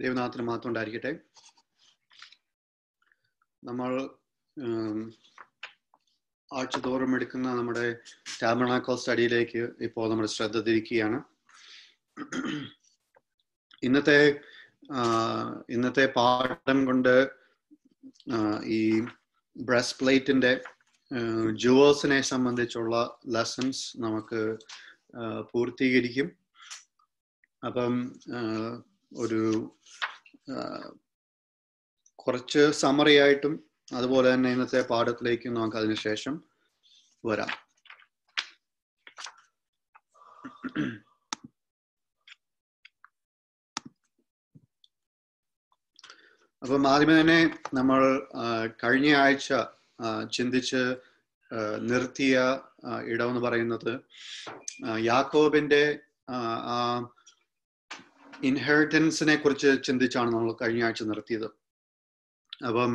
ദൈവനാഥത്തിന് മാത്രം ഉണ്ടായിരിക്കട്ടെ. നമ്മൾ ആഴ്ചതോറും എടുക്കുന്ന നമ്മുടെ ടാമണാക്കോ സ്റ്റഡിയിലേക്ക് ഇപ്പോൾ നമ്മൾ ശ്രദ്ധ തിരിക്കുകയാണ് ഇന്നത്തെ ഇന്നത്തെ പാഠം കൊണ്ട് ഈ ബ്രസ് പ്ലേറ്റിന്റെ ജുവേഴ്സിനെ സംബന്ധിച്ചുള്ള ലെസൺസ് നമുക്ക് പൂർത്തീകരിക്കും. അപ്പം ഒരു കുറച്ച് സമറി ആയിട്ടും അതുപോലെ തന്നെ ഇന്നത്തെ പാഠത്തിലേക്കും നമുക്ക് അതിനുശേഷം വരാം. അപ്പം ആദ്യമേ തന്നെ നമ്മൾ കഴിഞ്ഞ ആഴ്ച ചിന്തിച്ച് നിർത്തിയ ഇടമെന്ന് പറയുന്നത് യാക്കോബിന്റെ ഇൻഹെറിറ്റൻസിനെ കുറിച്ച് ചിന്തിച്ചാണ് നമ്മൾ കഴിഞ്ഞ ആഴ്ച നിർത്തിയത്. അപ്പം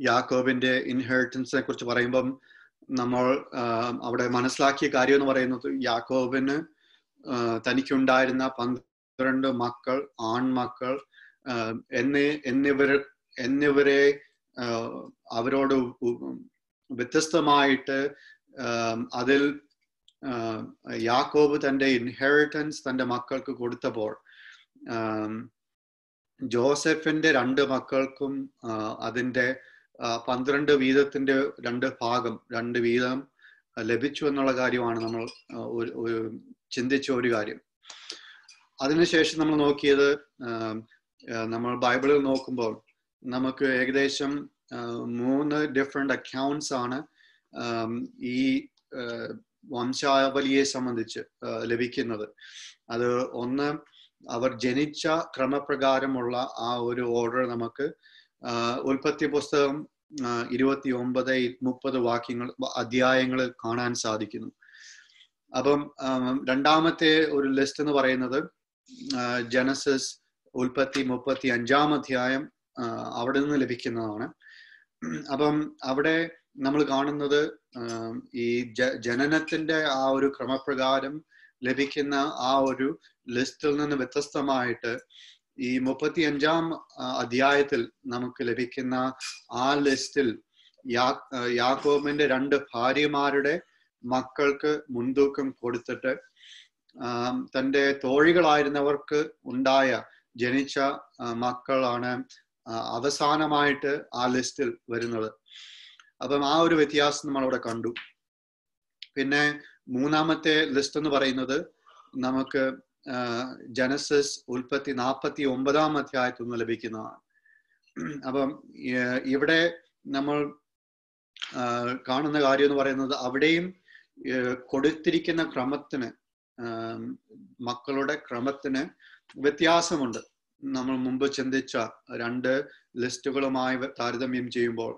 യാക്കോബിന്റെ ഇൻഹെറിറ്റൻസിനെ കുറിച്ച് പറയുമ്പം നമ്മൾ അവിടെ മനസ്സിലാക്കിയ കാര്യം എന്ന് പറയുന്നത് യാക്കോബിന് തനിക്കുണ്ടായിരുന്ന പന്ത്രണ്ട് മക്കൾ ആൺമക്കൾ എന്നി എന്നിവർ എന്നിവരെ അവരോട് വ്യത്യസ്തമായിട്ട് അതിൽ യാക്കോബ് തന്റെ ഇൻഹെറിറ്റൻസ് തന്റെ മക്കൾക്ക് കൊടുത്തപ്പോൾ ജോസഫിന്റെ രണ്ട് മക്കൾക്കും അതിന്റെ പന്ത്രണ്ട് വീതത്തിന്റെ രണ്ട് ഭാഗം രണ്ട് വീതം ലഭിച്ചു എന്നുള്ള കാര്യമാണ് നമ്മൾ ഒരു ചിന്തിച്ച ഒരു കാര്യം. അതിനുശേഷം നമ്മൾ നോക്കിയത് നമ്മൾ ബൈബിളിൽ നോക്കുമ്പോൾ നമുക്ക് ഏകദേശം മൂന്ന് ഡിഫറെന്റ് അക്കൗണ്ട്സ് ആണ് ഈ വംശാവലിയെ സംബന്ധിച്ച് ലഭിക്കുന്നത്. അത് ഒന്ന് അവർ ജനിച്ച ക്രമപ്രകാരമുള്ള ആ ഒരു ഓർഡർ നമുക്ക് ഉൽപ്പത്തി പുസ്തകം ഇരുപത്തി ഒമ്പത് മുപ്പത് വാക്യങ്ങൾ അധ്യായങ്ങൾ കാണാൻ സാധിക്കുന്നു. അപ്പം രണ്ടാമത്തെ ഒരു ലിസ്റ്റ് എന്ന് പറയുന്നത് ജനസസ് ഉൽപ്പത്തി മുപ്പത്തി അഞ്ചാം അധ്യായം അവിടെ നിന്ന് ലഭിക്കുന്നതാണ്. അപ്പം അവിടെ നമ്മൾ കാണുന്നത് ഈ ജനനത്തിന്റെ ആ ഒരു ക്രമപ്രകാരം ലഭിക്കുന്ന ആ ഒരു ലിസ്റ്റിൽ നിന്ന് വ്യത്യസ്തമായിട്ട് ഈ മുപ്പത്തി അഞ്ചാം അധ്യായത്തിൽ നമുക്ക് ലഭിക്കുന്ന ആ ലിസ്റ്റിൽ യാ യാക്കോബിന്റെ രണ്ട് ഭാര്യമാരുടെ മക്കൾക്ക് മുൻതൂക്കം കൊടുത്തിട്ട് തന്റെ തോഴികളായിരുന്നവർക്ക് ഉണ്ടായ ജനിച്ച മക്കളാണ് അവസാനമായിട്ട് ആ ലിസ്റ്റിൽ വരുന്നത്. അപ്പം ആ ഒരു വ്യത്യാസം നമ്മൾ അവിടെ കണ്ടു. പിന്നെ മൂന്നാമത്തെ ലിസ്റ്റ് എന്ന് പറയുന്നത് നമുക്ക് ജനസസ് ഉൽപ്പത്തി നാൽപ്പത്തി ഒമ്പതാം അധ്യായത്തിൽ നിന്ന് ലഭിക്കുന്നതാണ്. അപ്പം ഇവിടെ നമ്മൾ കാണുന്ന കാര്യം എന്ന് പറയുന്നത് അവിടെയും കൊടുത്തിരിക്കുന്ന ക്രമത്തിന് മക്കളുടെ ക്രമത്തിന് വ്യത്യാസമുണ്ട്. നമ്മൾ മുമ്പ് ചിന്തിച്ച രണ്ട് ലിസ്റ്റുകളുമായി താരതമ്യം ചെയ്യുമ്പോൾ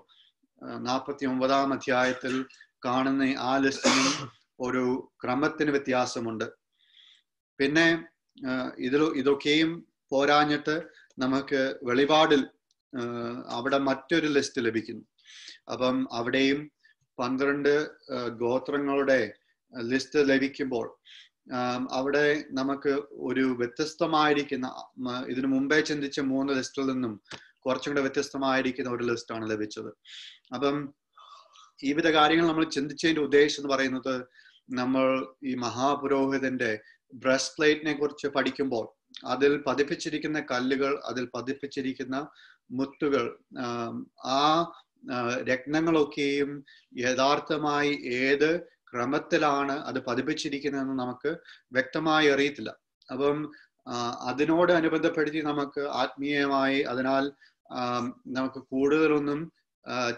നാൽപ്പത്തി ഒമ്പതാം അധ്യായത്തിൽ കാണുന്ന ആ ലിസ്റ്റിനും ഒരു ക്രമത്തിന് വ്യത്യാസമുണ്ട്. പിന്നെ ഇതിൽ ഇതൊക്കെയും പോരാഞ്ഞിട്ട് നമുക്ക് വെളിപാടിൽ അവിടെ മറ്റൊരു ലിസ്റ്റ് ലഭിക്കുന്നു. അപ്പം അവിടെയും പന്ത്രണ്ട് ഗോത്രങ്ങളുടെ ലിസ്റ്റ് ലഭിക്കുമ്പോൾ അവിടെ നമുക്ക് ഒരു വ്യത്യസ്തമായിരിക്കുന്ന ഇതിനു മുമ്പേ ചിന്തിച്ച മൂന്ന് ലിസ്റ്റിൽ നിന്നും കുറച്ചും കൂടെ വ്യത്യസ്തമായിരിക്കുന്ന ഒരു ലിസ്റ്റാണ് ലഭിച്ചത്. അപ്പം ഈ വിധ കാര്യങ്ങൾ നമ്മൾ ചിന്തിച്ചതിന്റെ ഉദ്ദേശം എന്ന് പറയുന്നത് നമ്മൾ ഈ മഹാപുരോഹിതന്റെ ബ്രസ്റ്റ് പ്ലേറ്റിനെ കുറിച്ച് പഠിക്കുമ്പോൾ അതിൽ പതിപ്പിച്ചിരിക്കുന്ന കല്ലുകൾ അതിൽ പതിപ്പിച്ചിരിക്കുന്ന മുത്തുകൾ ആ രത്നങ്ങളൊക്കെയും യഥാർത്ഥമായി ഏത് ക്രമത്തിലാണ് അത് പതിപ്പിച്ചിരിക്കുന്നതെന്ന് നമുക്ക് വ്യക്തമായി അറിയത്തില്ല. അപ്പം അതിനോട് അനുബന്ധപ്പെടുത്തി നമുക്ക് ആത്മീയമായി അതിനാൽ നമുക്ക് കൂടുതലൊന്നും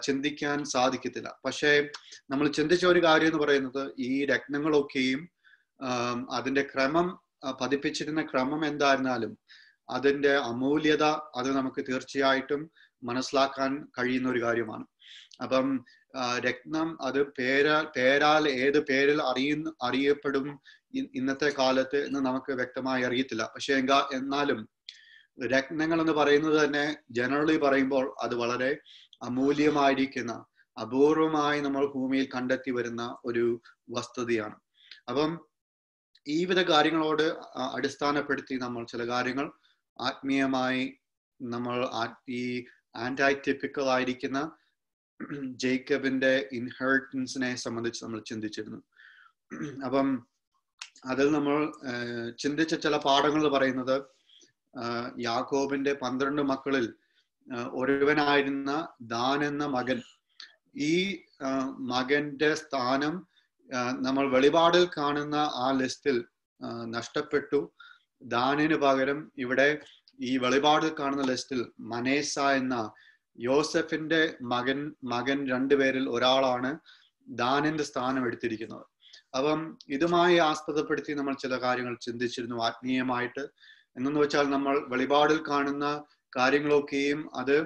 ചിന്തിക്കാൻ സാധിക്കത്തില്ല. പക്ഷേ നമ്മൾ ചിന്തിച്ച ഒരു കാര്യം എന്ന് പറയുന്നത് ഈ രത്നങ്ങളൊക്കെയും അതിന്റെ ക്രമം പതിപ്പിച്ചിരുന്ന ക്രമം എന്തായിരുന്നാലും അതിന്റെ അമൂല്യത അത് നമുക്ക് തീർച്ചയായിട്ടും മനസ്സിലാക്കാൻ കഴിയുന്ന ഒരു കാര്യമാണ്. അപ്പം രത്നം അത് പേരാ പേരാൽ ഏത് പേരിൽ അറിയുന്ന അറിയപ്പെടും ഇന്നത്തെ കാലത്ത് എന്ന് നമുക്ക് വ്യക്തമായി അറിയത്തില്ല. പക്ഷെ എന്നാലും രത്നങ്ങൾ എന്ന് പറയുന്നത് തന്നെ ജനറലി പറയുമ്പോൾ അത് വളരെ അമൂല്യമായിരിക്കുന്ന അപൂർവമായി നമ്മൾ ഭൂമിയിൽ കണ്ടെത്തി വരുന്ന ഒരു വസ്തുതയാണ്. അപ്പം ഈ വിധ കാര്യങ്ങളോട് അടിസ്ഥാനപ്പെടുത്തി നമ്മൾ ചില കാര്യങ്ങൾ ആത്മീയമായി നമ്മൾ ഈ ആന്റൈ ടിപ്പിക്കൽ ആയിരിക്കുന്ന ജേക്കബിന്റെ ഇൻഹെറിറ്റൻസിനെ സംബന്ധിച്ച് നമ്മൾ ചിന്തിച്ചിരുന്നു. അപ്പം അതിൽ നമ്മൾ ചിന്തിച്ച ചില പാഠങ്ങൾ പറയുന്നത് യാക്കോബിന്റെ പന്ത്രണ്ട് മക്കളിൽ ഒരുവനായിരുന്ന ദാൻ എന്ന മകൻ. ഈ മകന്റെ സ്ഥാനം നമ്മൾ വെളിപാടിൽ കാണുന്ന ആ ലിസ്റ്റിൽ നഷ്ടപ്പെട്ടു. ദാനിന് പകരം ഇവിടെ ഈ വെളിപാടിൽ കാണുന്ന ലിസ്റ്റിൽ മനേസ എന്ന യോസഫിന്റെ മകൻ മകൻ രണ്ടുപേരിൽ ഒരാളാണ് ദാനിന്റെ സ്ഥാനം എടുത്തിരിക്കുന്നത്. അപ്പം ഇതുമായി ആസ്പദപ്പെടുത്തി നമ്മൾ ചില കാര്യങ്ങൾ ചിന്തിച്ചിരുന്നു ആത്മീയമായിട്ട്. എന്നു വെച്ചാൽ നമ്മൾ വെളിപാടിൽ കാണുന്ന കാര്യങ്ങളൊക്കെയും അത്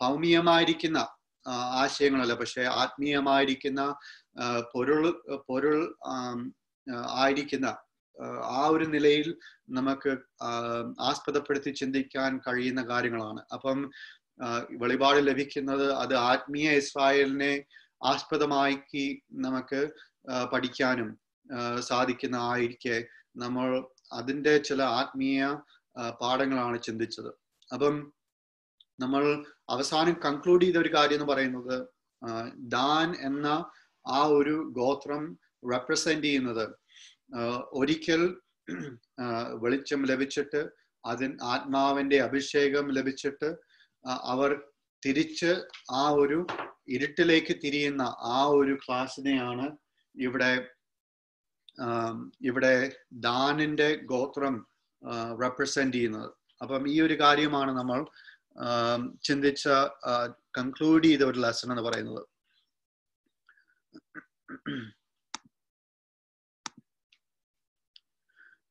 ഭൗമീയമായിരിക്കുന്ന ആശയങ്ങളല്ല പക്ഷെ ആത്മീയമായിരിക്കുന്ന പൊരുൾ പൊരുൾ ആയിരിക്കുന്ന ആ ഒരു നിലയിൽ നമുക്ക് ആസ്പദപ്പെടുത്തി ചിന്തിക്കാൻ കഴിയുന്ന കാര്യങ്ങളാണ്. അപ്പം വെളിപാട് ലഭിക്കുന്നത് അത് ആത്മീയ ഇസ്രായേലിനെ ആസ്പദമാക്കി നമുക്ക് പഠിക്കാനും സാധിക്കുന്ന ആയിരിക്കെ നമ്മൾ അതിന്റെ ചില ആത്മീയ പാഠങ്ങളാണ് ചിന്തിച്ചത്. അപ്പം നമ്മൾ അവസാനം കൺക്ലൂഡ് ചെയ്ത ഒരു കാര്യം എന്ന് പറയുന്നത് ദാൻ എന്ന ആ ഒരു ഗോത്രം റെപ്രസെന്റ് ചെയ്യുന്നത് ഒരിക്കൽ വെളിച്ചം ലഭിച്ചിട്ട് അതിന് ആത്മാവിന്റെ അഭിഷേകം ലഭിച്ചിട്ട് അവർ തിരിച്ച് ആ ഒരു ഇരുട്ടിലേക്ക് തിരിയുന്ന ആ ഒരു ക്ലാസ്സിനെയാണ് ഇവിടെ ഇവിടെ ദാനിന്റെ ഗോത്രം റെപ്രസെന്റ് ചെയ്യുന്നത്. അപ്പം ഈ ഒരു കാര്യമാണ് നമ്മൾ ചിന്തിച്ച കൺക്ലൂഡ് ചെയ്ത ഒരു ലെസൺ എന്ന് പറയുന്നത്.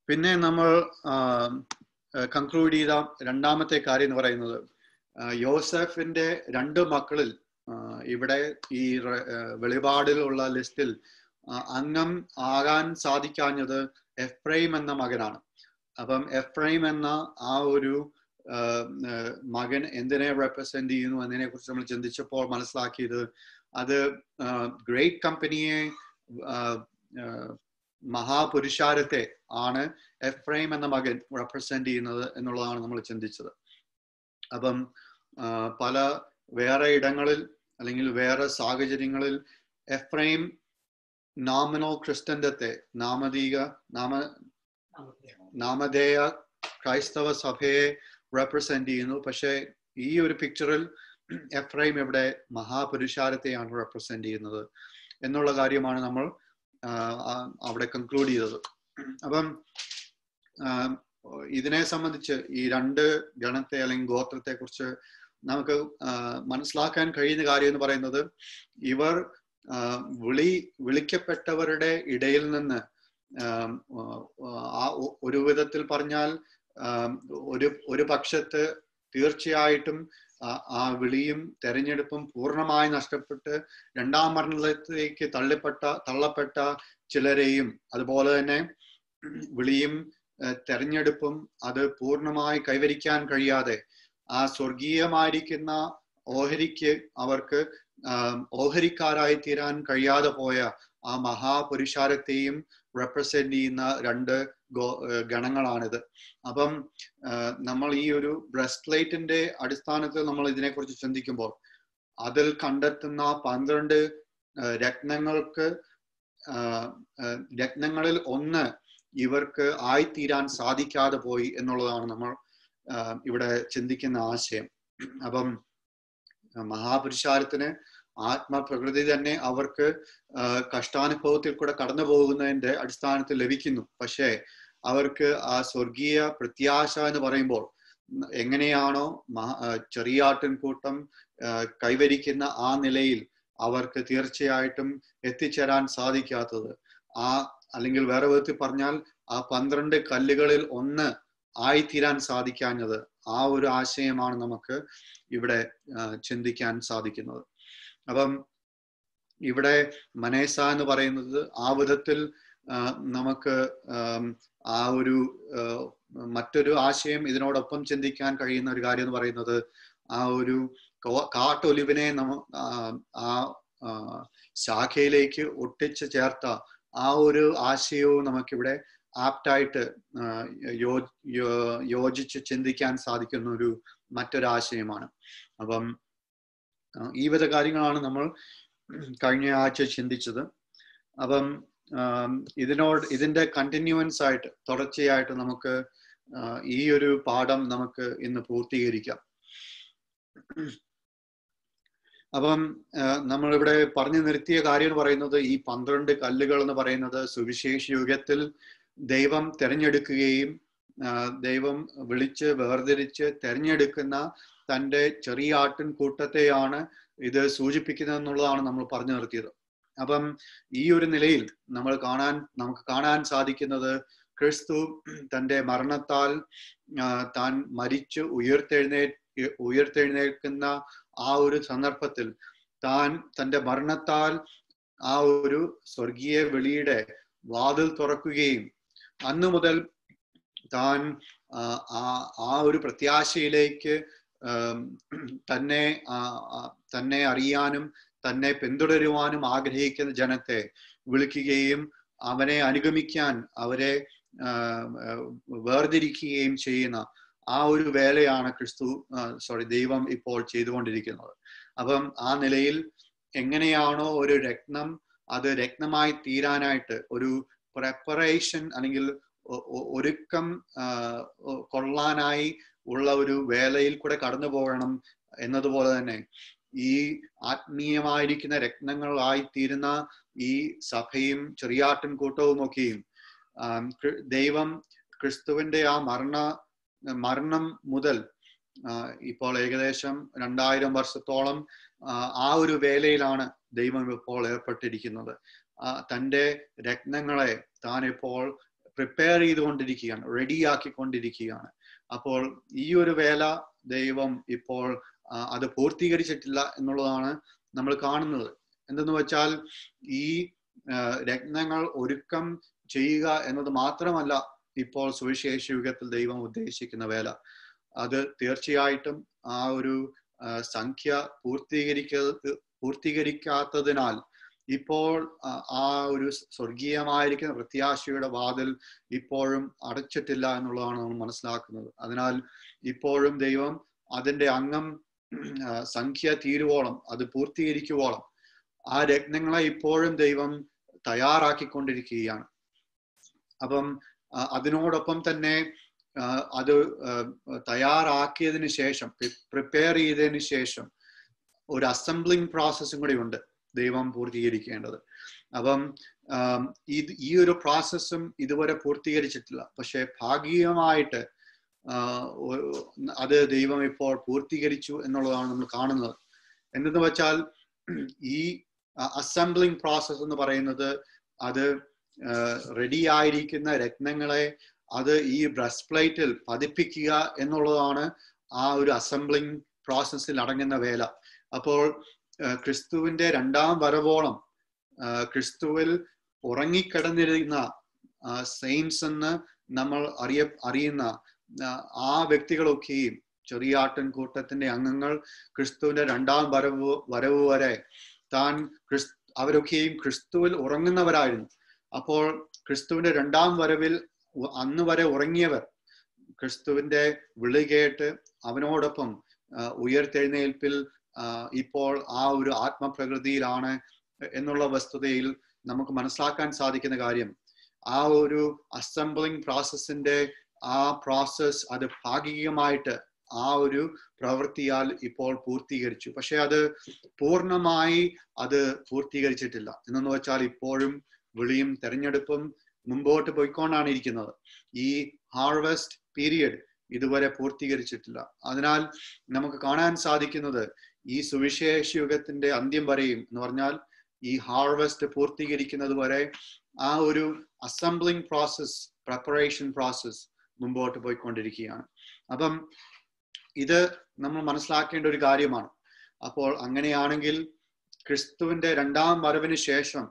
പിന്നെ നമ്മൾ കൺക്ലൂഡ് ചെയ്ത രണ്ടാമത്തെ കാര്യം എന്ന് പറയുന്നത് യോസഫിന്റെ രണ്ട് മക്കളിൽ ഇവിടെ ഈ വെളിപാടിലുള്ള ലിസ്റ്റിൽ അംഗം ആകാൻ സാധിക്കാഞ്ഞത് എഫ്രൈം എന്ന മകനാണ്. അപ്പം എഫ്രൈം എന്ന ആ ഒരു മകൻ എന്തിനെ റെപ്രസെന്റ് ചെയ്യുന്നു എന്നതിനെ കുറിച്ച് നമ്മൾ ചിന്തിച്ചപ്പോൾ മനസ്സിലാക്കിയത് അത് ഗ്രേറ്റ് കമ്പനിയെ മഹാപുരുഷാരത്തെ ആണ് എഫ്രൈം എന്ന മകൻ റെപ്രസെന്റ് ചെയ്യുന്നത് എന്നുള്ളതാണ് നമ്മൾ ചിന്തിച്ചത്. അപ്പം പല വേറെ ഇടങ്ങളിൽ അല്ലെങ്കിൽ വേറെ സാഹചര്യങ്ങളിൽ എഫ്രൈം നാമനോ ക്രിസ്തന്റത്തെ നാമതീക നാമ നാമധേയ ക്രൈസ്തവ സഭയെ റെപ്രസെന്റ് ചെയ്യുന്നു. പക്ഷെ ഈ ഒരു പിക്ചറിൽ എഫ്രൈം ഇവിടെ മഹാപുരുഷാരത്തെയാണ് റെപ്രസെന്റ് ചെയ്യുന്നത്. എന്നുള്ള കാര്യമാണ് നമ്മൾ അവിടെ കൺക്ലൂഡ് ചെയ്തത്. അപ്പം ഇതിനെ സംബന്ധിച്ച് ഈ രണ്ട് ഗണത്തെ അല്ലെങ്കിൽ ഗോത്രത്തെ കുറിച്ച് നമുക്ക് മനസ്സിലാക്കാൻ കഴിയുന്ന കാര്യം എന്ന് പറയുന്നത് ഇവർ വിളി വിളിക്കപ്പെട്ടവരുടെ ഇടയിൽ നിന്ന് ആ ഒരു വിധത്തിൽ പറഞ്ഞാൽ ഒരു ഒരു പക്ഷത്ത് തീർച്ചയായിട്ടും ആ വിളിയും തെരഞ്ഞെടുപ്പും പൂർണമായി നഷ്ടപ്പെട്ട് രണ്ടാം മരണത്തിലേക്ക് തള്ളിപ്പെട്ട തള്ളപ്പെട്ട ചിലരെയും അതുപോലെ തന്നെ വിളിയും തെരഞ്ഞെടുപ്പും അത് പൂർണമായി കൈവരിക്കാൻ കഴിയാതെ ആ സ്വർഗീയമായിരിക്കുന്ന ഓഹരിക്ക് അവർക്ക് ഓഹരിക്കാരായി തീരാൻ കഴിയാതെ പോയ ആ മഹാപുരുഷാരത്തെയും റെപ്രസെന്റ് ചെയ്യുന്ന രണ്ട് ഗണങ്ങളാണിത്. അപ്പം നമ്മൾ ഈ ഒരു ബ്രസ്റ്റ്ലൈറ്റിന്റെ അടിസ്ഥാനത്തിൽ നമ്മൾ ഇതിനെക്കുറിച്ച് ചിന്തിക്കുമ്പോൾ അതിൽ കണ്ടെത്തുന്ന പന്ത്രണ്ട് രത്നങ്ങൾക്ക് രത്നങ്ങളിൽ ഒന്ന് ഇവർക്ക് ആയിത്തീരാൻ സാധിക്കാതെ പോയി എന്നുള്ളതാണ് നമ്മൾ ഇവിടെ ചിന്തിക്കുന്ന ആശയം. അപ്പം മഹാപുരുഷാരത്തിന് ആത്മപ്രകൃതി തന്നെ അവർക്ക് കഷ്ടാനുഭവത്തിൽ കൂടെ കടന്നു പോകുന്നതിന്റെ അടിസ്ഥാനത്തിൽ ലഭിക്കുന്നു. പക്ഷേ അവർക്ക് ആ സ്വർഗീയ പ്രത്യാശ എന്ന് പറയുമ്പോൾ എങ്ങനെയാണോ ചെറിയ ആട്ടിൻകൂട്ടം കൈവരിക്കുന്ന ആ നിലയിൽ അവർക്ക് തീർച്ചയായിട്ടും എത്തിച്ചേരാൻ സാധിക്കാത്തത്. ആ അല്ലെങ്കിൽ വേറെ വിധത്തിൽ പറഞ്ഞാൽ ആ പന്ത്രണ്ട് കല്ലുകളിൽ ഒന്ന് ആയിത്തീരാൻ സാധിക്കാഞ്ഞത് ആ ഒരു ആശയമാണ് നമുക്ക് ഇവിടെ ചിന്തിക്കാൻ സാധിക്കുന്നത്. അപ്പം ഇവിടെ മനേസ എന്ന് പറയുന്നത് ആ വിധത്തിൽ നമുക്ക് ആ ഒരു മറ്റൊരു ആശയം ഇതിനോടൊപ്പം ചിന്തിക്കാൻ കഴിയുന്ന ഒരു കാര്യം എന്ന് പറയുന്നത് ആ ഒരു കാട്ടൊലിവിനെ നമ്മ ആ ശാഖയിലേക്ക് ഒട്ടിച്ച് ചേർത്ത ആ ഒരു ആശയവും നമുക്കിവിടെ ആപ്റ്റായിട്ട് യോ യോജിച്ച് ചിന്തിക്കാൻ സാധിക്കുന്ന ഒരു മറ്റൊരാശയമാണ്. അപ്പം ഈ വിധ കാര്യങ്ങളാണ് നമ്മൾ കഴിഞ്ഞ ആഴ്ച ചിന്തിച്ചത്. അപ്പം ഇതിനോട് ഇതിന്റെ കണ്ടിന്യൂവൻസ് ആയിട്ട് തുടർച്ചയായിട്ട് നമുക്ക് ഈ ഒരു പാഠം നമുക്ക് ഇന്ന് പൂർത്തീകരിക്കാം. അപ്പം നമ്മളിവിടെ പറഞ്ഞു നിർത്തിയ കാര്യം എന്ന് പറയുന്നത് ഈ പന്ത്രണ്ട് കല്ലുകൾ എന്ന് പറയുന്നത് സുവിശേഷ യുഗത്തിൽ ദൈവം തിരഞ്ഞെടുക്കുകയും ദൈവം വിളിച്ച് വേർതിരിച്ച് തിരഞ്ഞെടുക്കുന്ന തന്റെ ചെറിയ ആട്ടിൻ കൂട്ടത്തെയാണ് ഇത് സൂചിപ്പിക്കുന്നത് എന്നുള്ളതാണ് നമ്മൾ പറഞ്ഞു നിർത്തിയത്. അപ്പം ഈ ഒരു നിലയിൽ നമ്മൾ കാണാൻ നമുക്ക് കാണാൻ സാധിക്കുന്നത് ക്രിസ്തു തന്റെ മരണത്താൽ താൻ മരിച്ചു ഉയർത്തെഴുന്നേ ഉയർത്തെഴുന്നേൽക്കുന്ന ആ ഒരു സന്ദർഭത്തിൽ താൻ തന്റെ മരണത്താൽ ആ ഒരു സ്വർഗീയ വെളിയുടെ വാതിൽ തുറക്കുകയും അന്നു മുതൽ താൻ ആ ഒരു പ്രത്യാശയിലേക്ക് തന്നെ തന്നെ അറിയാനും തന്നെ പിന്തുടരുവാനും ആഗ്രഹിക്കുന്ന ജനത്തെ വിളിക്കുകയും അവനെ അനുഗമിക്കാൻ അവരെ വേർതിരിക്കുകയും ചെയ്യുന്ന ആ ഒരു വേലയാണ് ക്രിസ്തു സോറി ദൈവം ഇപ്പോൾ ചെയ്തുകൊണ്ടിരിക്കുന്നത്. അപ്പം ആ നിലയിൽ എങ്ങനെയാണോ ഒരു രത്നം അത് രത്നമായി തീരാനായിട്ട് ഒരു പ്രിപ്പറേഷൻ അല്ലെങ്കിൽ ഒരുക്കം കൊള്ളാനായി ഉള്ള ഒരു വേലയിൽ കൂടെ കടന്നു പോകണം എന്നതുപോലെ തന്നെ ഈ ആത്മീയമായിരിക്കുന്ന രത്നങ്ങളായി തീരുന്ന ഈ സഭയും ചെറിയാട്ടിൻ കൂട്ടവും ഒക്കെയും ദൈവം ക്രിസ്തുവിന്റെ ആ മരണ മരണം മുതൽ ഇപ്പോൾ ഏകദേശം രണ്ടായിരം വർഷത്തോളം ആ ഒരു വേലയിലാണ് ദൈവം ഇപ്പോൾ ഏർപ്പെട്ടിരിക്കുന്നത്. തന്റെ രത്നങ്ങളെ താൻ ഇപ്പോൾ പ്രിപ്പയർ ചെയ്തുകൊണ്ടിരിക്കുകയാണ് റെഡിയാക്കിക്കൊണ്ടിരിക്കുകയാണ് അപ്പോൾ ഈ ഒരു വേല ദൈവം ഇപ്പോൾ അത് പൂർത്തീകരിച്ചിട്ടില്ല എന്നുള്ളതാണ് നമ്മൾ കാണുന്നത്. എന്തെന്ന് വെച്ചാൽ ഈ രത്നങ്ങൾ ഒരുക്കം ചെയ്യുക എന്നത് മാത്രമല്ല ഇപ്പോൾ സുവിശേഷ യുഗത്തിൽ ദൈവം ഉദ്ദേശിക്കുന്ന വേല. അത് തീർച്ചയായിട്ടും ആ ഒരു സംഖ്യ പൂർത്തീകരിക്ക പൂർത്തീകരിക്കാത്തതിനാൽ ഇപ്പോൾ ആ ഒരു സ്വർഗീയമായിരിക്കുന്ന പ്രത്യാശയുടെ വാതിൽ ഇപ്പോഴും അടച്ചിട്ടില്ല എന്നുള്ളതാണ് നമ്മൾ മനസ്സിലാക്കുന്നത്. അതിനാൽ ഇപ്പോഴും ദൈവം അതിന്റെ അംഗം സംഖ്യ തീരുവോളം അത് പൂർത്തീകരിക്കുവോളം ആ രത്നങ്ങളെ ഇപ്പോഴും ദൈവം തയ്യാറാക്കിക്കൊണ്ടിരിക്കുകയാണ്. അപ്പം അതിനോടൊപ്പം തന്നെ അത് തയ്യാറാക്കിയതിന് ശേഷം പ്രിപ്പയർ ചെയ്തതിന് ശേഷം ഒരു അസംബ്ലിംഗ് പ്രോസസ്സും കൂടി ഉണ്ട് ദൈവം പൂർത്തീകരിക്കേണ്ടത്. അപ്പം ഇത് ഈ ഒരു പ്രോസസ്സും ഇതുവരെ പൂർത്തീകരിച്ചിട്ടില്ല. പക്ഷെ ഭാഗികമായിട്ട് അത് ദൈവം ഇപ്പോൾ പൂർത്തീകരിച്ചു എന്നുള്ളതാണ് നമ്മൾ കാണുന്നത്. എന്തെന്ന് വെച്ചാൽ ഈ അസംബ്ലിംഗ് പ്രോസസ് എന്ന് പറയുന്നത് അത് റെഡി ആയിരിക്കുന്ന രത്നങ്ങളെ അത് ഈ ബ്രസ് പ്ലേറ്റിൽ പതിപ്പിക്കുക എന്നുള്ളതാണ് ആ ഒരു അസംബ്ലിംഗ് പ്രോസസ്സിൽ അടങ്ങുന്ന വേല. അപ്പോൾ ക്രിസ്തുവിന്റെ രണ്ടാം വരവോളം ക്രിസ്തുവിൽ ഉറങ്ങിക്കിടന്നിരുന്ന സെയിൻസ് എന്ന് നമ്മൾ അറിയ അറിയുന്ന ആ വ്യക്തികളൊക്കെയും ചെറിയാട്ടൻ കൂട്ടത്തിന്റെ അംഗങ്ങൾ ക്രിസ്തുവിന്റെ രണ്ടാം വരവ് വരവ് വരെ താൻ ക്രിസ് അവരൊക്കെയും ക്രിസ്തുവിൽ ഉറങ്ങുന്നവരായിരുന്നു. അപ്പോൾ ക്രിസ്തുവിന്റെ രണ്ടാം വരവിൽ അന്ന് വരെ ഉറങ്ങിയവർ ക്രിസ്തുവിന്റെ വിളി കേട്ട് അവനോടൊപ്പം ഉയർത്തെഴുന്നേൽപ്പിൽ ഇപ്പോൾ ആ ഒരു ആത്മപ്രകൃതിയിലാണ് എന്നുള്ള വസ്തുതയിൽ നമുക്ക് മനസ്സിലാക്കാൻ സാധിക്കുന്ന കാര്യം. ആ ഒരു അസംബ്ലിംഗ് പ്രോസസ്സിന്റെ ആ പ്രോസസ് അത് ഭാഗികമായിട്ട് ആ ഒരു പ്രവൃത്തിയാൽ ഇപ്പോൾ പൂർത്തീകരിച്ചു. പക്ഷെ അത് പൂർണമായി അത് പൂർത്തീകരിച്ചിട്ടില്ല. എന്നു വെച്ചാൽ ഇപ്പോഴും വിളിയും തെരഞ്ഞെടുപ്പും മുമ്പോട്ട് പോയിക്കൊണ്ടാണ് ഇരിക്കുന്നത്. ഈ ഹാർവെസ്റ്റ് പീരിയഡ് ഇതുവരെ പൂർത്തീകരിച്ചിട്ടില്ല. അതിനാൽ നമുക്ക് കാണാൻ സാധിക്കുന്നത് ഈ സുവിശേഷ യുഗത്തിന്റെ അന്ത്യം വരെയും എന്ന് പറഞ്ഞാൽ ഈ ഹാർവെസ്റ്റ് പൂർത്തീകരിക്കുന്നത് വരെ ആ ഒരു അസംബ്ലിംഗ് പ്രോസസ് പ്രിപ്പറേഷൻ പ്രോസസ് മുമ്പോട്ട് പോയിക്കൊണ്ടിരിക്കുകയാണ്. അപ്പം ഇത് നമ്മൾ മനസ്സിലാക്കേണ്ട ഒരു കാര്യമാണ്. അപ്പോൾ അങ്ങനെയാണെങ്കിൽ ക്രിസ്തുവിന്റെ രണ്ടാം വരവിന് ശേഷം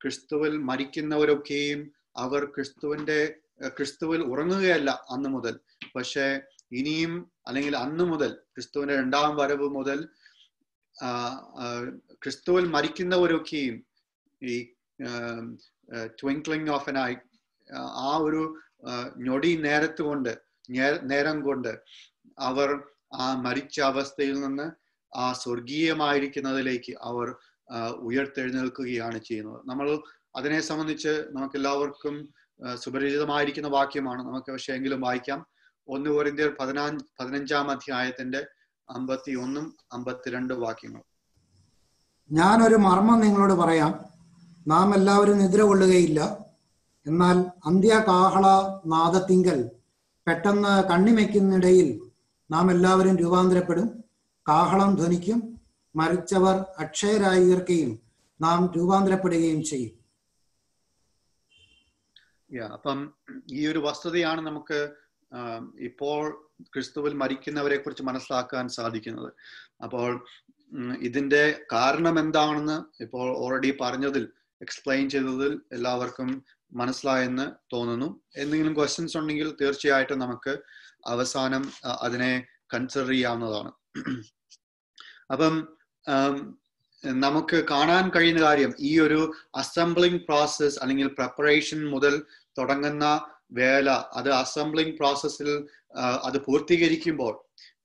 ക്രിസ്തുവിൽ മരിക്കുന്നവരൊക്കെയും അവർ ക്രിസ്തുവിന്റെ ക്രിസ്തുവിൽ ഉറങ്ങുകയല്ല അന്ന് മുതൽ. പക്ഷേ ഇനിയും അല്ലെങ്കിൽ അന്ന് മുതൽ ക്രിസ്തുവിന്റെ രണ്ടാം വരവ് മുതൽ ക്രിസ്തുവിൽ മരിക്കുന്നവരൊക്കെയും ഈ ട്വിങ്ക്ലിംഗ് ഓഫ് എൻ ഐ ആ ഒരു ഞൊടി നേരത്ത് കൊണ്ട് നേരം കൊണ്ട് അവർ ആ മരിച്ച അവസ്ഥയിൽ നിന്ന് ആ സ്വർഗീയമായിരിക്കുന്നതിലേക്ക് അവർ ഉയർത്തെഴുന്നേൽക്കുകയാണ് ചെയ്യുന്നത്. നമ്മൾ അതിനെ സംബന്ധിച്ച് നമുക്ക് എല്ലാവർക്കും സുപരിചിതമായിരിക്കുന്ന വാക്യമാണ്. നമുക്ക് പക്ഷെ എങ്കിലും വായിക്കാം. ഒന്ന് കോരിന്ത്യർ പതിനാ പതിനഞ്ചാം അധ്യായത്തിന്റെ അമ്പത്തി ഒന്നും അമ്പത്തിരണ്ട് വാക്യങ്ങൾ. ഞാനൊരു മർമ്മം നിങ്ങളോട് പറയാം. നാം എല്ലാവരും നിദ്ര കൊള്ളുകയില്ല. എന്നാൽ അന്ത്യകാഹള നാദത്തിങ്കൽ പെട്ടെന്ന് കണ്ണിമയ്ക്കുന്നിടയിൽ നാം എല്ലാവരും രൂപാന്തരപ്പെടും. കാഹളം ധ്വനിക്കും. മരിച്ചവർ അക്ഷയരായി ഉയർക്കുകയും നാം രൂപാന്തരപ്പെടുകയും ചെയ്യും. അപ്പം ഈ ഒരു വസ്തുതയാണ് നമുക്ക് ഇപ്പോൾ ക്രിസ്തുവിൽ മരിക്കുന്നവരെ കുറിച്ച് മനസ്സിലാക്കാൻ സാധിക്കുന്നത്. അപ്പോൾ ഇതിന്റെ കാരണം എന്താണെന്ന് ഇപ്പോൾ ഓൾറെഡി പറഞ്ഞതിൽ എക്സ്പ്ലെയിൻ ചെയ്തതിൽ എല്ലാവർക്കും മനസ്സിലായെന്ന് തോന്നുന്നു. എന്തെങ്കിലും ക്വസ്റ്റ്യൻസ് ഉണ്ടെങ്കിൽ തീർച്ചയായിട്ടും നമുക്ക് അവസാനം അതിനെ കൺസിഡർ ചെയ്യാവുന്നതാണ്. അപ്പം നമുക്ക് കാണാൻ കഴിയുന്ന കാര്യം ഈ ഒരു അസംബ്ലിംഗ് പ്രോസസ് അല്ലെങ്കിൽ പ്രിപ്പറേഷൻ മുതൽ തുടങ്ങുന്ന വേല അത് അസംബ്ലിംഗ് പ്രോസസ്സിൽ അത് പൂർത്തീകരിക്കുമ്പോൾ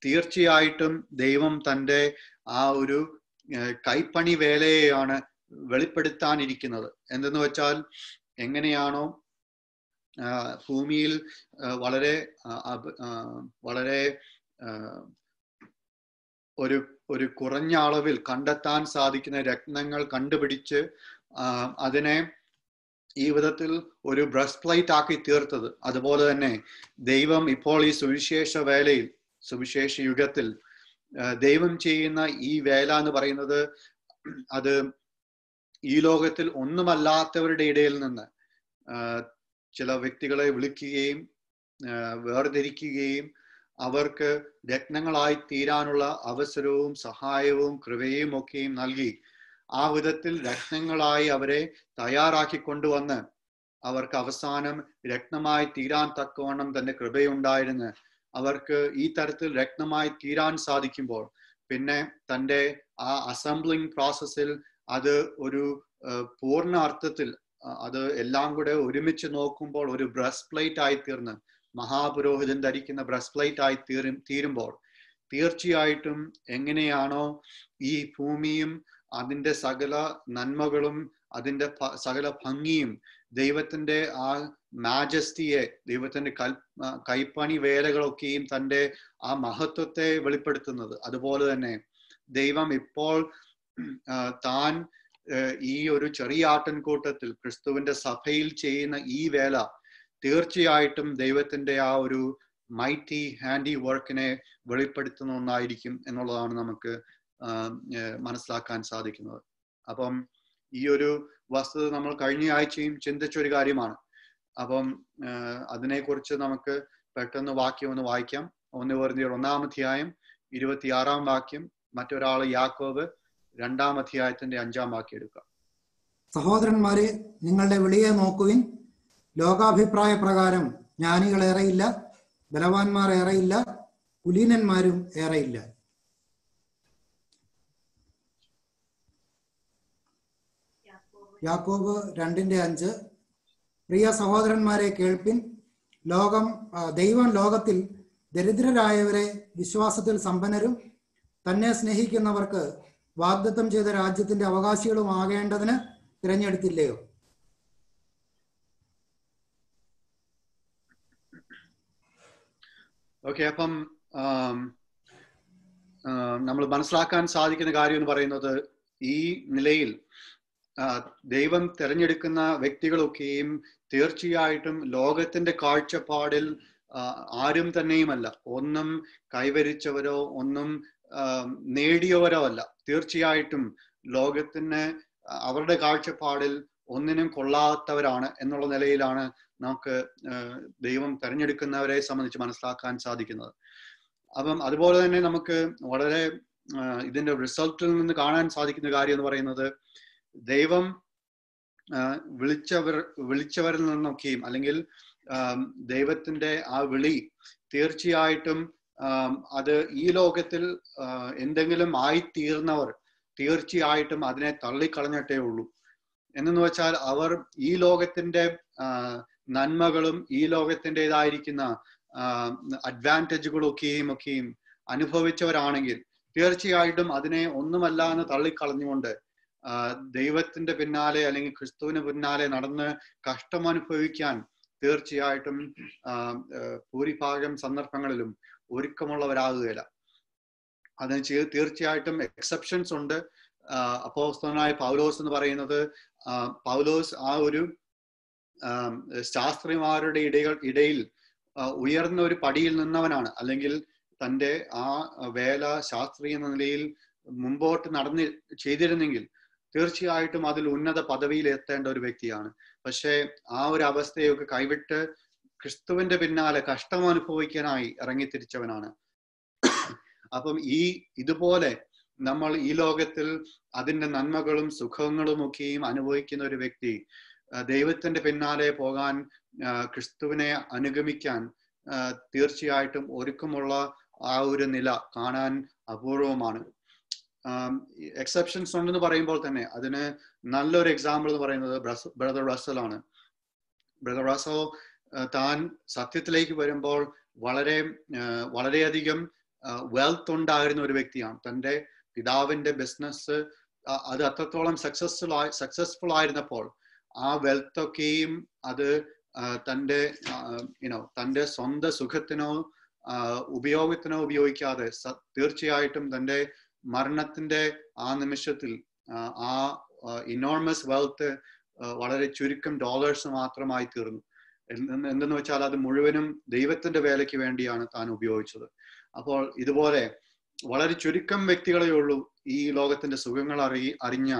തീർച്ചയായിട്ടും ദൈവം തന്റെ ആ ഒരു കൈപ്പണി വേലയെയാണ് വെളിപ്പെടുത്താനിരിക്കുന്നത്. എന്തെന്ന് വെച്ചാൽ എങ്ങനെയാണോ ഭൂമിയിൽ വളരെ വളരെ ഒരു ഒരു കുറഞ്ഞ അളവിൽ കണ്ടെത്താൻ സാധിക്കുന്ന രത്നങ്ങൾ കണ്ടുപിടിച്ച് അതിനെ ഈ വിധത്തിൽ ഒരു ബ്രസ്റ്റ് പ്ലേറ്റ് ആക്കി തീർത്തത്. അതുപോലെ തന്നെ ദൈവം ഇപ്പോൾ ഈ സുവിശേഷ വേലയിൽ സുവിശേഷ യുഗത്തിൽ ദൈവം ചെയ്യുന്ന ഈ വേല എന്ന് പറയുന്നത് അത് ഈ ലോകത്തിൽ ഒന്നുമല്ലാത്തവരുടെ ഇടയിൽ നിന്ന് ചില വ്യക്തികളെ വിളിക്കുകയും വേർതിരിക്കുകയും അവർക്ക് രത്നങ്ങളായി തീരാനുള്ള അവസരവും സഹായവും കൃപയും ഒക്കെയും നൽകി ആ വിധത്തിൽ രത്നങ്ങളായി അവരെ തയ്യാറാക്കി കൊണ്ടുവന്ന് അവർക്ക് അവസാനം രത്നമായി തീരാൻ തക്കവണ്ണം തന്റെ കൃപയുണ്ടായിരുന്നു. അവർക്ക് ഈ തരത്തിൽ രത്നമായി തീരാൻ സാധിക്കുമ്പോൾ പിന്നെ തന്റെ ആ അസംബ്ലിംഗ് പ്രോസസ്സിൽ അത് ഒരു പൂർണ അർത്ഥത്തിൽ അത് എല്ലാം കൂടെ ഒരുമിച്ച് നോക്കുമ്പോൾ ഒരു ബ്രസ് പ്ലേറ്റ് ആയി തീർന്ന് മഹാപുരോഹിതൻ ധരിക്കുന്ന ബ്രസ് പ്ലേറ്റ് ആയി തീരും തീരുമ്പോൾ തീർച്ചയായിട്ടും എങ്ങനെയാണോ ഈ ഭൂമിയും അതിന്റെ സകല നന്മകളും അതിന്റെ സകല ഭംഗിയും ദൈവത്തിന്റെ ആ മാജസ്റ്റിയെ ദൈവത്തിന്റെ കൽ കൈപ്പണി വേലകളൊക്കെയും തന്റെ ആ മഹത്വത്തെ വെളിപ്പെടുത്തുന്നത്. അതുപോലെ തന്നെ ദൈവം ഇപ്പോൾ താൻ ഈ ഒരു ചെറിയ ആട്ടൻകൂട്ടത്തിൽ ക്രിസ്തുവിന്റെ സഭയിൽ ചെയ്യുന്ന ഈ വേല തീർച്ചയായിട്ടും ദൈവത്തിന്റെ ആ ഒരു മൈറ്റി ഹാൻഡി വർക്കിനെ വെളിപ്പെടുത്തുന്ന ഒന്നായിരിക്കും എന്നുള്ളതാണ് നമുക്ക് മനസ്സിലാക്കാൻ സാധിക്കുന്നത്. അപ്പം ഈ ഒരു വസ്തുത നമ്മൾ കഴിഞ്ഞ ആഴ്ചയും ചിന്തിച്ച ഒരു കാര്യമാണ്. അപ്പം അതിനെക്കുറിച്ച് നമുക്ക് പെട്ടെന്ന് വാക്യം ഒന്ന് വായിക്കാം. ഒന്ന് പറഞ്ഞ ഒന്നാം അധ്യായം ഇരുപത്തിയാറാം വാക്യം മറ്റൊരാൾ യാക്കോബ് രണ്ടാം അധ്യായത്തിന്റെ അഞ്ചാം വാക്യം എടുക്കാം. സഹോദരന്മാരെ നിങ്ങളുടെ വിളിയെ നോക്കുവിൻ. ലോകാഭിപ്രായ പ്രകാരം ജ്ഞാനികൾ ഏറെയില്ല ബലവാന്മാർ ഏറെയില്ല കുലീനന്മാരും ഏറെയില്ല. യാക്കോബ് രണ്ടിന്റെ അഞ്ച്. പ്രിയ സഹോദരന്മാരെ കേൾപ്പിൻ. ലോകം ദൈവം ലോകത്തിൽ ദരിദ്രരായവരെ വിശ്വാസത്തിൽ സമ്പന്നരും. തന്നെ സ്നേഹിക്കുന്നവർക്ക് വാഗ്ദത്തം ചെയ്ത രാജ്യത്തിന്റെ അവകാശികളും ആകേണ്ടതിന് തിരഞ്ഞെടുത്തില്ലയോ? ഓക്കെ അപ്പം നമ്മൾ മനസ്സിലാക്കാൻ സാധിക്കുന്ന കാര്യം എന്ന് പറയുന്നത് ഈ നിലയിൽ ദൈവം തിരഞ്ഞെടുക്കുന്ന വ്യക്തികളൊക്കെയും തീർച്ചയായിട്ടും ലോകത്തിന്റെ കാഴ്ചപ്പാടിൽ ആരും തന്നെയുമല്ല. ഒന്നും കൈവരിച്ചവരോ ഒന്നും നേടിയവരോ അല്ല. തീർച്ചയായിട്ടും ലോകത്തിന് അവരുടെ കാഴ്ചപ്പാടിൽ ഒന്നിനും കൊള്ളാത്തവരാണ് എന്നുള്ള നിലയിലാണ് നമുക്ക് ദൈവം തിരഞ്ഞെടുക്കുന്നവരെ സംബന്ധിച്ച് മനസ്സിലാക്കാൻ സാധിക്കുന്നത്. അപ്പം അതുപോലെ തന്നെ നമുക്ക് വളരെ ഇതിന്റെ റിസൾട്ടിൽ നിന്ന് കാണാൻ സാധിക്കുന്ന കാര്യം എന്ന് പറയുന്നത് ദൈവം വിളിച്ചവർ വിളിച്ചവരിൽ നിന്നൊക്കെയും അല്ലെങ്കിൽ ദൈവത്തിന്റെ ആ വിളി തീർച്ചയായിട്ടും അത് ഈ ലോകത്തിൽ എന്തെങ്കിലും ആയി തീർന്നവർ തീർച്ചയായിട്ടും അതിനെ തള്ളിക്കളഞ്ഞിട്ടേ ഉള്ളൂ. എന്നു വെച്ചാൽ അവർ ഈ ലോകത്തിന്റെ നന്മകളും ഈ ലോകത്തിന്റെതായിരിക്കുന്ന അഡ്വാന്റേജുകളൊക്കെയും ഒക്കെയും അനുഭവിച്ചവരാണെങ്കിൽ തീർച്ചയായിട്ടും അതിനെ ഒന്നുമല്ല എന്ന് തള്ളിക്കളഞ്ഞുകൊണ്ട് ദൈവത്തിന്റെ പിന്നാലെ അല്ലെങ്കിൽ ക്രിസ്തുവിന് പിന്നാലെ നടന്ന് കഷ്ടം അനുഭവിക്കാൻ തീർച്ചയായിട്ടും ഭൂരിഭാഗം സന്ദർഭങ്ങളിലും ഒരുക്കമുള്ളവരാകുകയില്ല. അതിന് തീർച്ചയായിട്ടും എക്സെപ്ഷൻസ് ഉണ്ട്. അപ്പോസ്തനായ പൗലോസ് എന്ന് പറയുന്നത് പൗലോസ് ആ ഒരു ശാസ്ത്രിമാരുടെ ഇടകൾ ഇടയിൽ ഉയർന്ന ഒരു പടിയിൽ നിന്നവനാണ്. അല്ലെങ്കിൽ തന്റെ ആ വേല ശാസ്ത്രീയ നിലയിൽ മുമ്പോട്ട് നടന്ന് ചെയ്തിരുന്നെങ്കിൽ തീർച്ചയായിട്ടും അതിൽ ഉന്നത പദവിയിൽ എത്തേണ്ട ഒരു വ്യക്തിയാണ്. പക്ഷേ ആ ഒരു അവസ്ഥയൊക്കെ കൈവിട്ട് ക്രിസ്തുവിന്റെ പിന്നാലെ കഷ്ടം അനുഭവിക്കാനായി ഇറങ്ങിത്തിരിച്ചവനാണ്. അപ്പം ഈ ഇതുപോലെ നമ്മൾ ഈ ലോകത്തിൽ അതിന്റെ നന്മകളും സുഖങ്ങളും ഒക്കെയും അനുഭവിക്കുന്ന ഒരു വ്യക്തി ദൈവത്തിന്റെ പിന്നാലെ പോകാൻ ക്രിസ്തുവിനെ അനുഗമിക്കാൻ തീർച്ചയായിട്ടും ഒരുക്കമുള്ള ആ ഒരു നില കാണാൻ അപൂർവമാണ്. എക്സെപ്ഷൻസ് ഉണ്ടെന്ന് പറയുമ്പോൾ തന്നെ അതിന് നല്ലൊരു എക്സാമ്പിൾ എന്ന് പറയുന്നത് ബ്രദർ റസൽ ആണ്. ബ്രദർ റസൽ താൻ സത്യത്തിലേക്ക് വരുമ്പോൾ വളരെ വളരെയധികം വെൽത്ത് ഉണ്ടായിരുന്ന ഒരു വ്യക്തിയാണ്. തന്റെ പിതാവിന്റെ ബിസിനസ് അത് അത്രത്തോളം സക്സസ്ഫുൾ ആയി സക്സസ്ഫുൾ ആയിരുന്നപ്പോൾ ആ വെൽത്തൊക്കെയും അത് തന്റെ യുനോ തന്റെ സ്വന്തം സുഖത്തിനോ ഉപയോഗത്തിനോ ഉപയോഗിക്കാതെ തീർച്ചയായിട്ടും തന്റെ മരണത്തിന്റെ ആ നിമിഷത്തിൽ ആ, ഇനോർമസ് വെൽത്ത് വളരെ ചുരുക്കം ഡോളേഴ്സ് മാത്രമായി തീർന്നു. എന്തെന്ന് വെച്ചാൽ അത് മുഴുവനും ദൈവത്തിന്റെ വേലയ്ക്ക് വേണ്ടിയാണ് താൻ ഉപയോഗിച്ചത്. അപ്പോൾ ഇതുപോലെ വളരെ ചുരുക്കം വ്യക്തികളെ ഉള്ളൂ ഈ ലോകത്തിന്റെ സുഖങ്ങൾ അറി അറിഞ്ഞ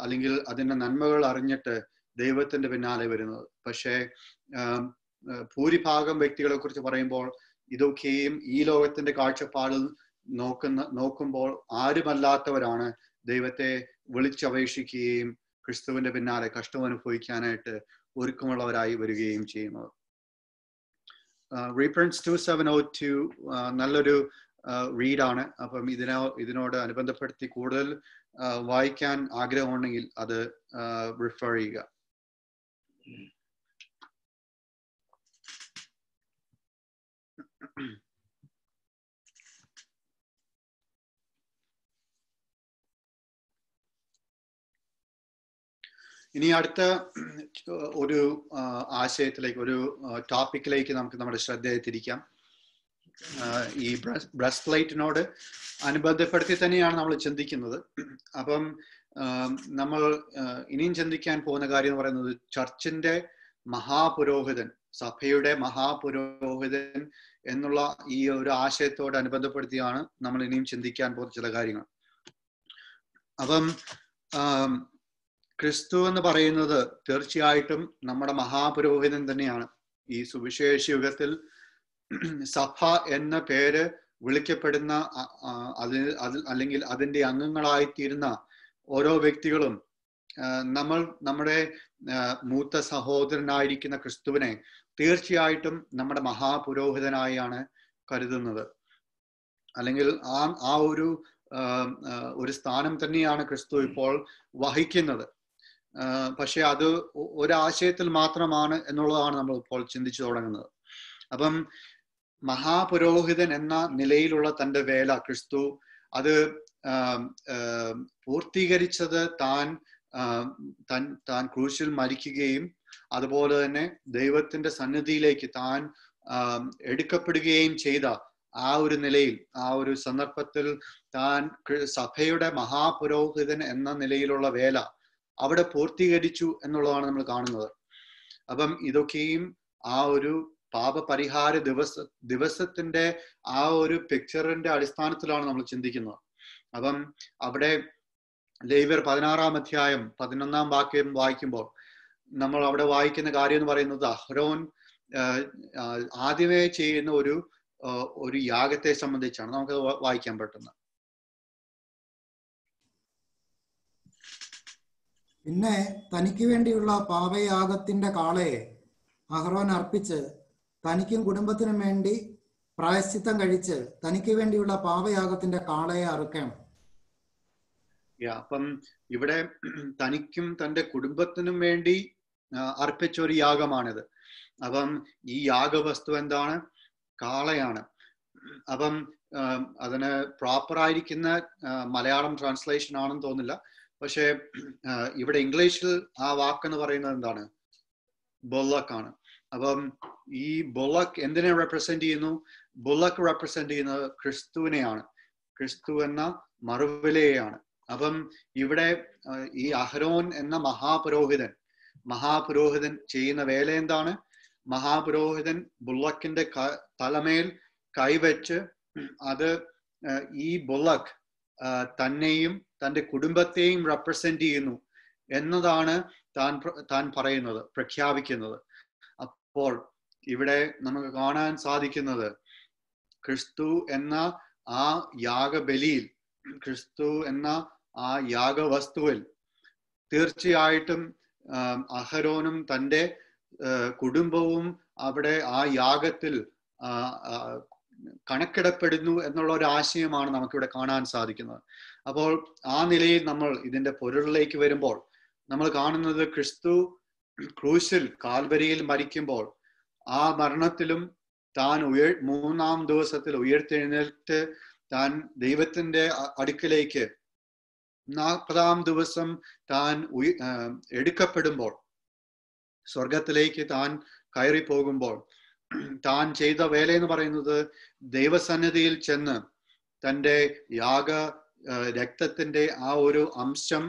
അല്ലെങ്കിൽ അതിന്റെ നന്മകൾ അറിഞ്ഞിട്ട് ദൈവത്തിന്റെ പിന്നാലെ വരുന്നത്. പക്ഷേ ഭൂരിഭാഗം വ്യക്തികളെ കുറിച്ച് പറയുമ്പോൾ ഇതൊക്കെയും ഈ ലോകത്തിന്റെ കാഴ്ചപ്പാടിൽ നോക്കുന്ന നോക്കുമ്പോൾ ആരുമല്ലാത്തവരാണ് ദൈവത്തെ വിളിച്ചപേക്ഷിക്കുകയും ക്രിസ്തുവിന്റെ പിന്നാലെ കഷ്ടം അനുഭവിക്കാനായിട്ട് ഒരുക്കമുള്ളവരായി വരികയും ചെയ്യുന്നത്. Reference two seven o two നല്ലൊരു റീഡാണ് അപ്പം ഇതിനോ ഇതിനോട് അനുബന്ധപ്പെടുത്തി കൂടുതൽ വായിക്കാൻ ആഗ്രഹമുണ്ടെങ്കിൽ അത് റിഫർ ചെയ്യുക. ഇനി അടുത്ത ഒരു ആശയത്തിലേക്ക് ഒരു ടോപ്പിക്കിലേക്ക് നമുക്ക് നമ്മുടെ ശ്രദ്ധയെ തിരിക്കാം ഈ ബ്രസ്റ്റ് പ്ലേറ്റിനോട് അനുബന്ധപ്പെടുത്തി തന്നെയാണ് നമ്മൾ ചിന്തിക്കുന്നത്. അപ്പം നമ്മൾ ഇനിയും ചിന്തിക്കാൻ പോകുന്ന കാര്യം എന്ന് പറയുന്നത് ചർച്ചിന്റെ മഹാപുരോഹിതൻ സഭയുടെ മഹാപുരോഹിതൻ എന്നുള്ള ഈ ഒരു ആശയത്തോട് അനുബന്ധപ്പെടുത്തിയാണ് നമ്മൾ ഇനിയും ചിന്തിക്കാൻ പോകുന്ന ചില കാര്യങ്ങൾ. അപ്പം ക്രിസ്തു എന്ന് പറയുന്നത് തീർച്ചയായിട്ടും നമ്മുടെ മഹാപുരോഹിതൻ തന്നെയാണ്. ഈ സുവിശേഷ യുഗത്തിൽ സഭ എന്ന പേര് വിളിക്കപ്പെടുന്ന അതിൽ അതിൽ അല്ലെങ്കിൽ അതിന്റെ അംഗങ്ങളായിത്തീരുന്ന ഓരോ വ്യക്തികളും നമ്മൾ നമ്മുടെ മൂത്ത സഹോദരനായിരിക്കുന്ന ക്രിസ്തുവിനെ തീർച്ചയായിട്ടും നമ്മുടെ മഹാപുരോഹിതനായാണ് കരുതുന്നത്. അല്ലെങ്കിൽ ആ ആ ഒരു ഒരു സ്ഥാനം തന്നെയാണ് ക്രിസ്തു ഇപ്പോൾ വഹിക്കുന്നത്. പക്ഷെ അത് ഒരാശയത്തിൽ മാത്രമാണ് എന്നുള്ളതാണ് നമ്മൾ ഇപ്പോൾ ചിന്തിച്ചു തുടങ്ങുന്നത്. അപ്പം മഹാപുരോഹിതൻ എന്ന നിലയിലുള്ള തന്റെ വേല ക്രിസ്തു അത് പൂർത്തീകരിച്ചത് താൻ താൻ തൻ ക്രൂശിൽ മരിക്കുകയും അതുപോലെ തന്നെ ദൈവത്തിന്റെ സന്നിധിയിലേക്ക് താൻ എടുക്കപ്പെടുകയും ചെയ്ത ആ ഒരു നിലയിൽ ആ ഒരു സന്ദർഭത്തിൽ താൻ സഭയുടെ മഹാപുരോഹിതൻ എന്ന നിലയിലുള്ള വേല അവിടെ പൂർത്തീകരിച്ചു എന്നുള്ളതാണ് നമ്മൾ കാണുന്നത്. അപ്പം ഇതൊക്കെയും ആ ഒരു പാപപരിഹാര ദിവസ ദിവസത്തിന്റെ ആ ഒരു പിക്ചറിന്റെ അടിസ്ഥാനത്തിലാണ് നമ്മൾ ചിന്തിക്കുന്നത്. അപ്പം അവിടെ ലേവ്യർ പതിനാറാം അധ്യായം പതിനൊന്നാം വാക്യം വായിക്കുമ്പോൾ നമ്മൾ അവിടെ വായിക്കുന്ന കാര്യം എന്ന് പറയുന്നത് അഹ്റോൻ ആദ്യമേ ചെയ്യുന്ന ഒരു ഒരു യാഗത്തെ സംബന്ധിച്ചാണ്. നമുക്ക് വായിക്കാൻ പറ്റുന്നത്. പിന്നെ തനിക്ക് വേണ്ടിയുള്ള പാപയാഗത്തിന്റെ കാളയെ അഹ്റോൻ അർപ്പിച്ച് തനിക്കും കുടുംബത്തിനും വേണ്ടി പ്രായശ്ചിത്തം കഴിച്ച് തനിക്ക് വേണ്ടിയുള്ള പാപയാഗത്തിന്റെ കാളയെ അറുക്കണം. അപ്പം ഇവിടെ തനിക്കും തന്റെ കുടുംബത്തിനും വേണ്ടി അർപ്പിച്ച ഒരു യാഗമാണിത്. അപ്പം ഈ യാഗവസ്തു എന്താണ്? കാളയാണ്. അപ്പം അതിന് പ്രോപ്പർ ആയിരിക്കുന്ന മലയാളം ട്രാൻസ്ലേഷൻ ആണെന്ന് തോന്നില്ല പക്ഷേ ഇവിടെ ഇംഗ്ലീഷിൽ ആ വാക്കെന്ന് പറയുന്നത് എന്താണ്? ബൊല്ലക്ക് ആണ്. അപ്പം ഈ ബൊലക് എന്തിനെ റെപ്രസെന്റ് ചെയ്യുന്നു? ബൊലക് റെപ്രസെന്റ് ചെയ്യുന്നത് ക്രിസ്തുവിനെയാണ്. ക്രിസ്തു എന്ന മറുവിലയെയാണ്. അപ്പം ഇവിടെ ഈ അഹരോൻ എന്ന മഹാപുരോഹിതൻ മഹാപുരോഹിതൻ ചെയ്യുന്ന വേല എന്താണ്? മഹാപുരോഹിതൻ ബുള്ളക്കിന്റെ തലമേൽ കൈവച്ച് അത് ഈ ബുള്ളക്ക് തന്നെയും തന്റെ കുടുംബത്തെയും റെപ്രസെന്റ് ചെയ്യുന്നു എന്നതാണ് താൻ താൻ പറയുന്നത് പ്രഖ്യാപിക്കുന്നത്. അപ്പോൾ ഇവിടെ നമുക്ക് കാണാൻ സാധിക്കുന്നത് ക്രിസ്തു എന്ന ആ യാഗബലിയിൽ ക്രിസ്തു എന്ന ആ യാഗവസ്തുവിൽ തീർച്ചയായിട്ടും അഹരോനും തന്റെ കുടുംബവും അവിടെ ആ യാഗത്തിൽ കണക്കിടപ്പെടുന്നു എന്നുള്ള ഒരു ആശയമാണ് നമുക്കിവിടെ കാണാൻ സാധിക്കുന്നത്. അപ്പോൾ ആ നിലയിൽ നമ്മൾ ഇതിന്റെ പൊരുളിലേക്ക് വരുമ്പോൾ നമ്മൾ കാണുന്നത് ക്രിസ്തു ക്രൂശിൽ കാൽവരിയിൽ മരിക്കുമ്പോൾ ആ മരണത്തിലും താൻ ഉയർ മൂന്നാം ദിവസത്തിൽ ഉയർത്തെഴുന്നേറ്റ് താൻ ദൈവത്തിന്റെ അടുക്കിലേക്ക് നാൽപ്പതാം ദിവസം താൻ എടുക്കപ്പെടുമ്പോൾ സ്വർഗത്തിലേക്ക് താൻ കയറി പോകുമ്പോൾ താൻ ചെയ്ത വേല എന്ന് പറയുന്നത് ദൈവസന്നിധിയിൽ ചെന്ന് തന്റെ യാഗ രക്തത്തിന്റെ ആ ഒരു അംശം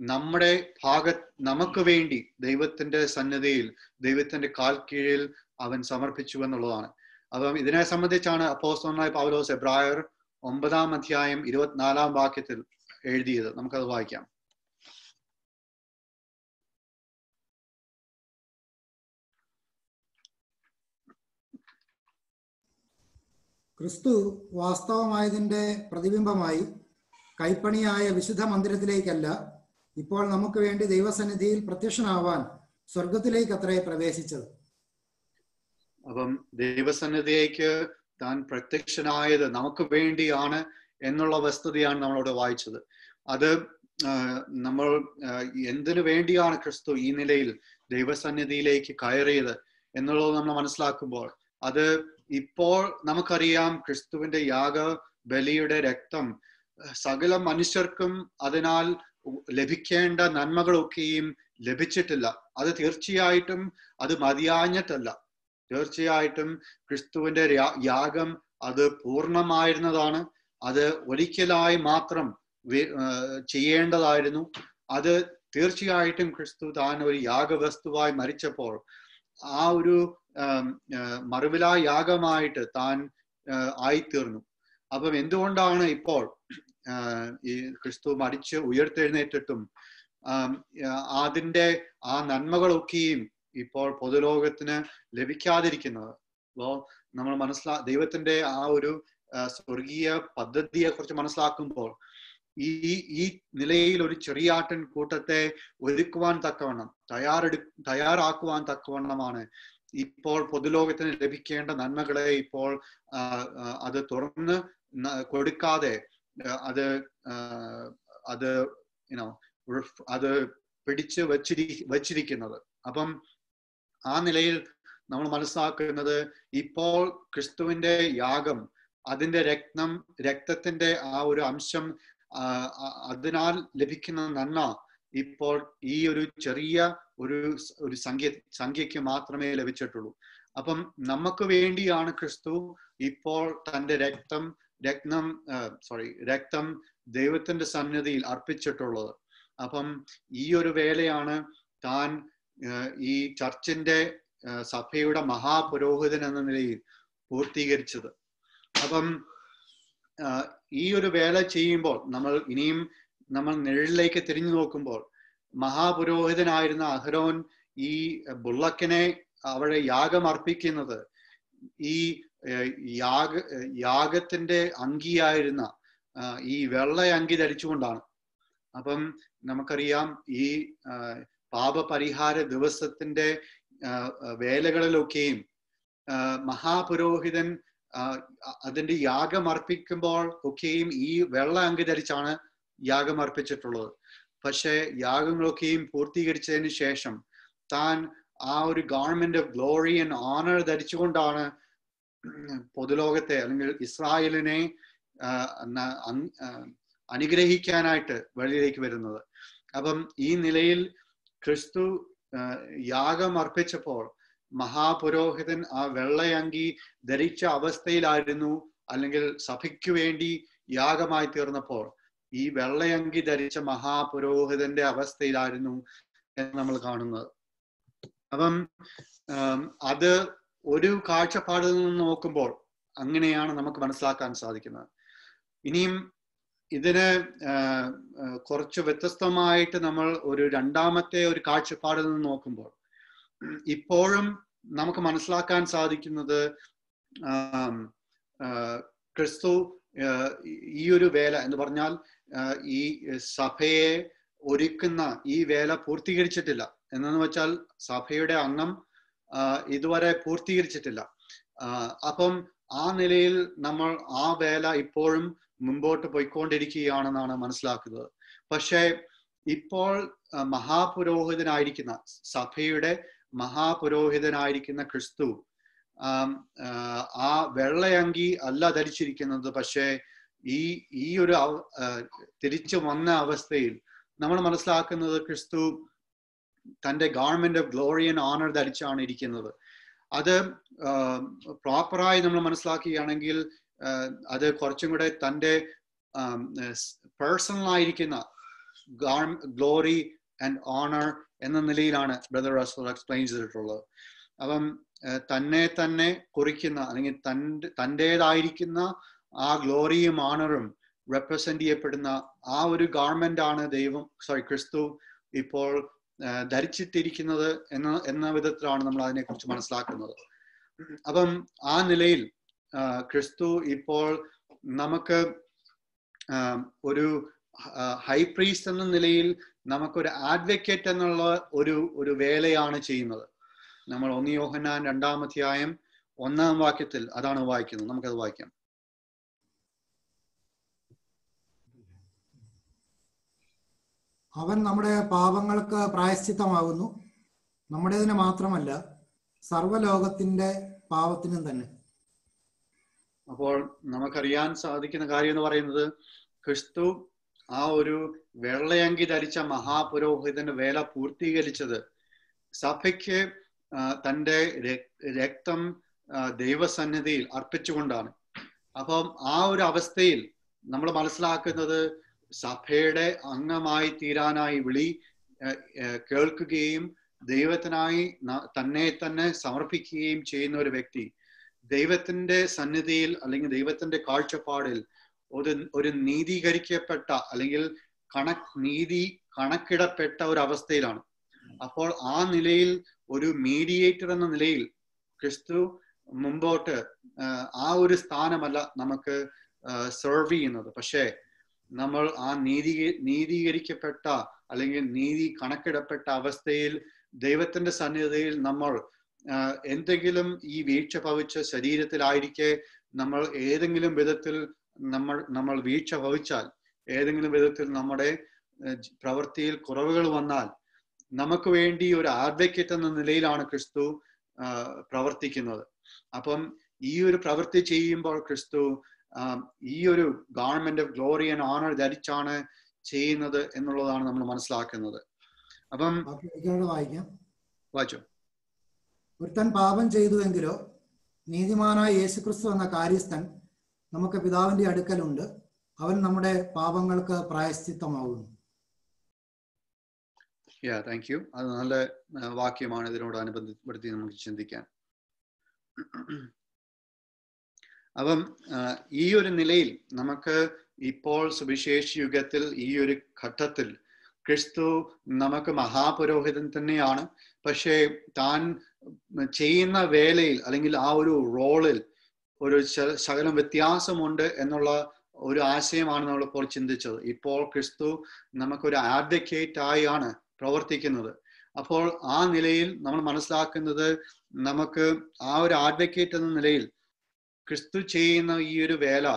നമ്മുടെ ഭാഗ നമുക്ക് വേണ്ടി ദൈവത്തിന്റെ സന്നിധിയിൽ ദൈവത്തിന്റെ കാൽ കീഴിൽ അവൻ സമർപ്പിച്ചു എന്നുള്ളതാണ്. അപ്പം ഇതിനെ സംബന്ധിച്ചാണ് അപ്പോസ്തലനായ പൗലോസ് എബ്രായർ ഒമ്പതാം അധ്യായം ഇരുപത്തിനാലാം വാക്യത്തിൽ എഴുതിയത്. നമുക്കത് വായിക്കാം. ക്രിസ്തു വാസ്തവമായതിന്റെ പ്രതിബിംബമായി കൈപ്പണിയായ വിശുദ്ധ മന്ദിരത്തിലേക്കല്ല ഇപ്പോൾ നമുക്ക് വേണ്ടി ദൈവസന്നിധിയിൽ പ്രത്യക്ഷനാവാൻ സ്വർഗത്തിലേക്ക് അത്രേ പ്രവേശിച്ചത്. അപ്പം ദൈവസന്നിധിയേക്ക് താൻ പ്രത്യക്ഷനായത് നമുക്ക് വേണ്ടിയാണ് എന്നുള്ള വസ്തുതയാണ് നമ്മളോട് വായിച്ചത്. അത് നമ്മൾ എന്തിനു വേണ്ടിയാണ് ക്രിസ്തു ഈ നിലയിൽ ദൈവസന്നിധിയിലേക്ക് കയറിയത് എന്നുള്ളത് നമ്മൾ മനസ്സിലാക്കുമ്പോൾ അത് ഇപ്പോൾ നമുക്കറിയാം ക്രിസ്തുവിന്റെ യാഗ ബലിയുടെ രക്തം. സകല മനുഷ്യർക്കും അതിനാൽ ലഭിക്കേണ്ട നന്മകളൊക്കെയും ലഭിച്ചിട്ടില്ല. അത് തീർച്ചയായിട്ടും അത് മതിയാഞ്ഞിട്ടല്ല. തീർച്ചയായിട്ടും ക്രിസ്തുവിന്റെ യാഗം അത് പൂർണമായിരുന്നതാണ്. അത് ഒരിക്കലായി മാത്രം ചെയ്യേണ്ടതായിരുന്നു. അത് തീർച്ചയായിട്ടും ക്രിസ്തു താൻ ഒരു യാഗവസ്തുവായി മരിച്ചപ്പോൾ ആ ഒരു മറുവിലാ യാഗമായിട്ട് താൻ ആയിത്തീർന്നു. അപ്പം എന്തുകൊണ്ടാണ് ഇപ്പോൾ ഈ ക്രിസ്തു മരിച്ച് ഉയർത്തെഴുന്നേറ്റിട്ടും അതിന്റെ ആ നന്മകളൊക്കെയും ഇപ്പോൾ പൊതുലോകത്തിന് ലഭിക്കാതിരിക്കുന്നത്? അപ്പോൾ നമ്മൾ മനസ്സിലാ ദൈവത്തിന്റെ ആ ഒരു സ്വർഗീയ പദ്ധതിയെ കുറിച്ച് മനസ്സിലാക്കുമ്പോൾ ഈ ഈ നിലയിൽ ഒരു ചെറിയാട്ടൻ കൂട്ടത്തെ ഒരുക്കുവാൻ തക്കവണ്ണം തയ്യാറെടു തയ്യാറാക്കുവാൻ തക്കവണ്ണമാണ് ഇപ്പോൾ പൊതുലോകത്തിന് ലഭിക്കേണ്ട നന്മകളെ ഇപ്പോൾ അത് തുറന്ന് കൊടുക്കാതെ അത് അത് യുനോ അത് പിടിച്ച് വച്ചിരി വച്ചിരിക്കുന്നത്. അപ്പം ആ നിലയിൽ നമ്മൾ മനസ്സിലാക്കുന്നത് ഇപ്പോൾ ക്രിസ്തുവിന്റെ യാഗം അതിന്റെ രക്തം രക്തത്തിന്റെ ആ ഒരു അംശം അതിനാൽ ലഭിക്കുന്ന നന്മ ഇപ്പോൾ ഈ ഒരു ചെറിയ ഒരു ഒരു സംഖ്യ സംഖ്യയ്ക്ക് മാത്രമേ ലഭിച്ചിട്ടുള്ളൂ. അപ്പം നമുക്ക് വേണ്ടിയാണ് ക്രിസ്തു ഇപ്പോൾ തന്റെ രക്തം രക്തം സോറി രക്തം ദൈവത്തിന്റെ സന്നിധിയിൽ അർപ്പിച്ചിട്ടുള്ളത്. അപ്പം ഈ ഒരു വേലയാണ് താൻ ഈ ചർച്ചിന്റെ സഭയുടെ മഹാപുരോഹിതൻ എന്ന നിലയിൽ പൂർത്തീകരിച്ചത്. അപ്പം ഈ ഒരു വേല ചെയ്യുമ്പോൾ നമ്മൾ ഇനിയും നമ്മൾ നിഴലിലേക്ക് തിരിഞ്ഞു നോക്കുമ്പോൾ മഹാപുരോഹിതനായിരുന്ന അഹരോൻ ഈ ബുള്ളക്കിനെ അവിടെ യാഗം അർപ്പിക്കുന്നത് ഈ യാഗ യാഗത്തിന്റെ അങ്കിയായിരുന്ന ഈ വെള്ള അങ്കി ധരിച്ചുകൊണ്ടാണ്. അപ്പം നമുക്കറിയാം ഈ പാപപരിഹാര ദിവസത്തിന്റെ വേലകളിലൊക്കെയും മഹാപുരോഹിതൻ അതിന്റെ യാഗം അർപ്പിക്കുമ്പോൾ ഒക്കെയും ഈ വെള്ള അങ്കി ധരിച്ചാണ് യാഗം അർപ്പിച്ചിട്ടുള്ളത്. പക്ഷെ യാഗങ്ങളൊക്കെയും പൂർത്തീകരിച്ചതിന് ശേഷം താൻ ആ ഒരു government of glory and honour ധരിച്ചുകൊണ്ടാണ് പൊതുലോകത്തെ അല്ലെങ്കിൽ ഇസ്രായേലിനെ അനുഗ്രഹിക്കാനായിട്ട് വെളിയിലേക്ക് വരുന്നത്. അപ്പം ഈ നിലയിൽ ക്രിസ്തു യാഗം അർപ്പിച്ചപ്പോൾ മഹാപുരോഹിതൻ ആ വെള്ളയങ്കി ധരിച്ച അവസ്ഥയിലായിരുന്നു അല്ലെങ്കിൽ സഭയ്ക്ക് വേണ്ടി യാഗമായി തീർന്നപ്പോൾ. ഈ വെള്ളയങ്കി ധരിച്ച മഹാപുരോഹിതന്റെ അവസ്ഥയിലായിരുന്നു എന്ന് നമ്മൾ കാണുന്നത്. അപ്പം അത് ഒരു കാഴ്ചപ്പാടിൽ നിന്ന് നോക്കുമ്പോൾ അങ്ങനെയാണ് നമുക്ക് മനസ്സിലാക്കാൻ സാധിക്കുന്നത്. ഇനിയും ഇതിന് കുറച്ച് വ്യത്യസ്തമായിട്ട് നമ്മൾ ഒരു രണ്ടാമത്തെ ഒരു കാഴ്ചപ്പാടിൽ നിന്ന് നോക്കുമ്പോൾ ഇപ്പോഴും നമുക്ക് മനസ്സിലാക്കാൻ സാധിക്കുന്നത് ക്രിസ്തു ഈ ഒരു വേല എന്ന് പറഞ്ഞാൽ ഈ സഭയെ ഒരുക്കുന്ന ഈ വേല പൂർത്തീകരിച്ചിട്ടില്ല. എന്നു വെച്ചാൽ സഭയുടെ അംഗം ഇതുവരെ പൂർത്തീകരിച്ചിട്ടില്ല. അപ്പം ആ നിലയിൽ നമ്മൾ ആ വേല ഇപ്പോഴും മുമ്പോട്ട് പോയിക്കൊണ്ടിരിക്കുകയാണെന്നാണ് മനസ്സിലാക്കുന്നത്. പക്ഷേ ഇപ്പോൾ മഹാപുരോഹിതനായിരിക്കുന്ന സഭയുടെ മഹാപുരോഹിതനായിരിക്കുന്ന ക്രിസ്തു ആ വെള്ളയങ്കി അല്ല ധരിച്ചിരിക്കുന്നത്. പക്ഷേ ഈ ഈ ഒരു തിരിച്ചു വന്ന അവസ്ഥയിൽ നമ്മൾ മനസ്സിലാക്കുന്നത് ക്രിസ്തു തന്റെ government of glory and honour ധരിച്ചാണ് ഇരിക്കുന്നത്. അത് പ്രോപ്പറായി നമ്മൾ മനസ്സിലാക്കുകയാണെങ്കിൽ അത് കുറച്ചും കൂടെ തന്റെ പേഴ്സണലായിരിക്കുന്ന ഗ്ലോറി ആൻഡ് ഓണർ എന്ന നിലയിലാണ് ബ്രദർ റസൂൽ എക്സ്പ്ലെയിൻ ചെയ്തിട്ടുള്ളത്. അപ്പം തന്നെ തന്നെ കുറിക്കുന്ന അല്ലെങ്കിൽ തന്റെ തന്റെതായിരിക്കുന്ന ആ ഗ്ലോറിയും ഓണറും റെപ്രസെന്റ് ചെയ്യപ്പെടുന്ന ആ ഒരു ഗവൺമെന്റ് ആണ് ദൈവം സോറി ക്രിസ്തു ഇപ്പോൾ ധരിച്ചിട്ടിരിക്കുന്നത് എന്ന എന്ന വിധത്തിലാണ് നമ്മൾ അതിനെക്കുറിച്ച് മനസ്സിലാക്കുന്നത്. അപ്പം ആ നിലയിൽ ക്രിസ്തു ഇപ്പോൾ നമുക്ക് ഒരു ഹൈ പ്രീസ്റ്റ് എന്ന നിലയിൽ നമുക്കൊരു ആഡ്വക്കേറ്റ് എന്നുള്ള ഒരു ഒരു വേലയാണ് ചെയ്യുന്നത്. നമ്മൾ ഒന്ന് യോഹന്നാൻ രണ്ടാമധ്യായം ഒന്നാം വാക്യത്തിൽ അതാണ് വായിക്കുന്നത്. നമുക്കത് വായിക്കാം. അവൻ നമ്മുടെ പാപങ്ങൾക്ക് പ്രായശ്ചിത്തമാകുന്നു. നമ്മുടേതിന് മാത്രമല്ല സർവലോകത്തിന്റെ പാപത്തിനും തന്നെ. അപ്പോൾ നമുക്കറിയാൻ സാധിക്കുന്ന കാര്യം എന്ന് പറയുന്നത് ക്രിസ്തു ആ ഒരു വെള്ളയങ്കി ധരിച്ച മഹാപുരോഹിതന്റെ വേല പൂർത്തീകരിച്ചത്. സഭയ്ക്ക് തന്റെ രക്തം ദൈവസന്നിധിയിൽ അർപ്പിച്ചുകൊണ്ടാണ്. അപ്പം ആ ഒരു അവസ്ഥയിൽ നമ്മൾ മനസ്സിലാക്കുന്നത് സഭയുടെ അംഗമായി തീരാനായി വിളി കേൾക്കുകയും ദൈവത്തിനായി തന്നെ തന്നെ സമർപ്പിക്കുകയും ചെയ്യുന്ന ഒരു വ്യക്തി ദൈവത്തിന്റെ സന്നിധിയിൽ അല്ലെങ്കിൽ ദൈവത്തിന്റെ കാഴ്ചപ്പാടിൽ ഒരു ഒരു നീതീകരിക്കപ്പെട്ട അല്ലെങ്കിൽ കണക്ക് നീതി കണക്കിടപ്പെട്ട ഒരു അവസ്ഥയിലാണ്. അപ്പോൾ ആ നിലയിൽ ഒരു മീഡിയേറ്റർ എന്ന നിലയിൽ ക്രിസ്തു മുമ്പോട്ട് ആ ഒരു സ്ഥാനമല്ല നമുക്ക് സെർവ് ചെയ്യുന്നത്. പക്ഷേ നമ്മൾ ആ നീതി നീതീകരിക്കപ്പെട്ട അല്ലെങ്കിൽ നീതി കണക്കിടപ്പെട്ട അവസ്ഥയിൽ ദൈവത്തിന്റെ സന്നിധിയിൽ നമ്മൾ എന്തെങ്കിലും ഈ വീഴ്ച ഭവിച്ച ശരീരത്തിലായിരിക്കെ നമ്മൾ ഏതെങ്കിലും വിധത്തിൽ നമ്മൾ നമ്മൾ വീഴ്ച ഭവിച്ചാൽ ഏതെങ്കിലും വിധത്തിൽ നമ്മുടെ പ്രവൃത്തിയിൽ കുറവുകൾ വന്നാൽ നമുക്ക് വേണ്ടി ഒരു ആഡ്വക്കേറ്റ് എന്ന നിലയിലാണ് ക്രിസ്തു പ്രവർത്തിക്കുന്നത്. അപ്പം ഈ ഒരു പ്രവൃത്തി ചെയ്യുമ്പോൾ ക്രിസ്തു ഈ ഒരു government of glory and honour ധരിച്ചാണ് ചെയ്യുന്നത് എന്നുള്ളതാണ് നമ്മൾ മനസ്സിലാക്കുന്നത്. അപ്പം വായിക്കാം? വായിച്ചോ. ഒരുത്തൻ പാപം ചെയ്തുവെങ്കിലോ നീതിമാനായ യേശുക്രിസ്തു എന്ന കാര്യസ്ഥൻ നമുക്ക് പിതാവിന്റെ അടുക്കലുണ്ട്. അവൻ നമ്മുടെ പാപങ്ങൾക്ക് പ്രായശ്ചിത്തമാകുന്നു യാ താങ്ക് യു അത് നല്ല വാക്യമാണ് ഇതിനോട് അനുബന്ധപ്പെടുത്തി നമുക്ക് ചിന്തിക്കാൻ. അപ്പം ഈ ഒരു നിലയിൽ നമുക്ക് ഇപ്പോൾ സുവിശേഷ യുഗത്തിൽ ഈ ഒരു ഘട്ടത്തിൽ ക്രിസ്തു നമുക്ക് മഹാപുരോഹിതൻ തന്നെയാണ്. പക്ഷേ താൻ ചെയ്യുന്ന വേലയിൽ അല്ലെങ്കിൽ ആ ഒരു റോളിൽ ഒരു ശകലം വ്യത്യാസമുണ്ട് എന്നുള്ള ഒരു ആശയമാണ് നമ്മൾ ഇപ്പോൾ ചിന്തിച്ചത്. ഇപ്പോൾ ക്രിസ്തു നമുക്കൊരു ആഡ്വക്കേറ്റ് ആയാണ് പ്രവർത്തിക്കുന്നത്. അപ്പോൾ ആ നിലയിൽ നമ്മൾ മനസ്സിലാക്കുന്നത് നമുക്ക് ആ ഒരു ആഡ്വക്കേറ്റ് എന്ന നിലയിൽ ക്രിസ്തു ചെയ്യുന്ന ഈ ഒരു വേല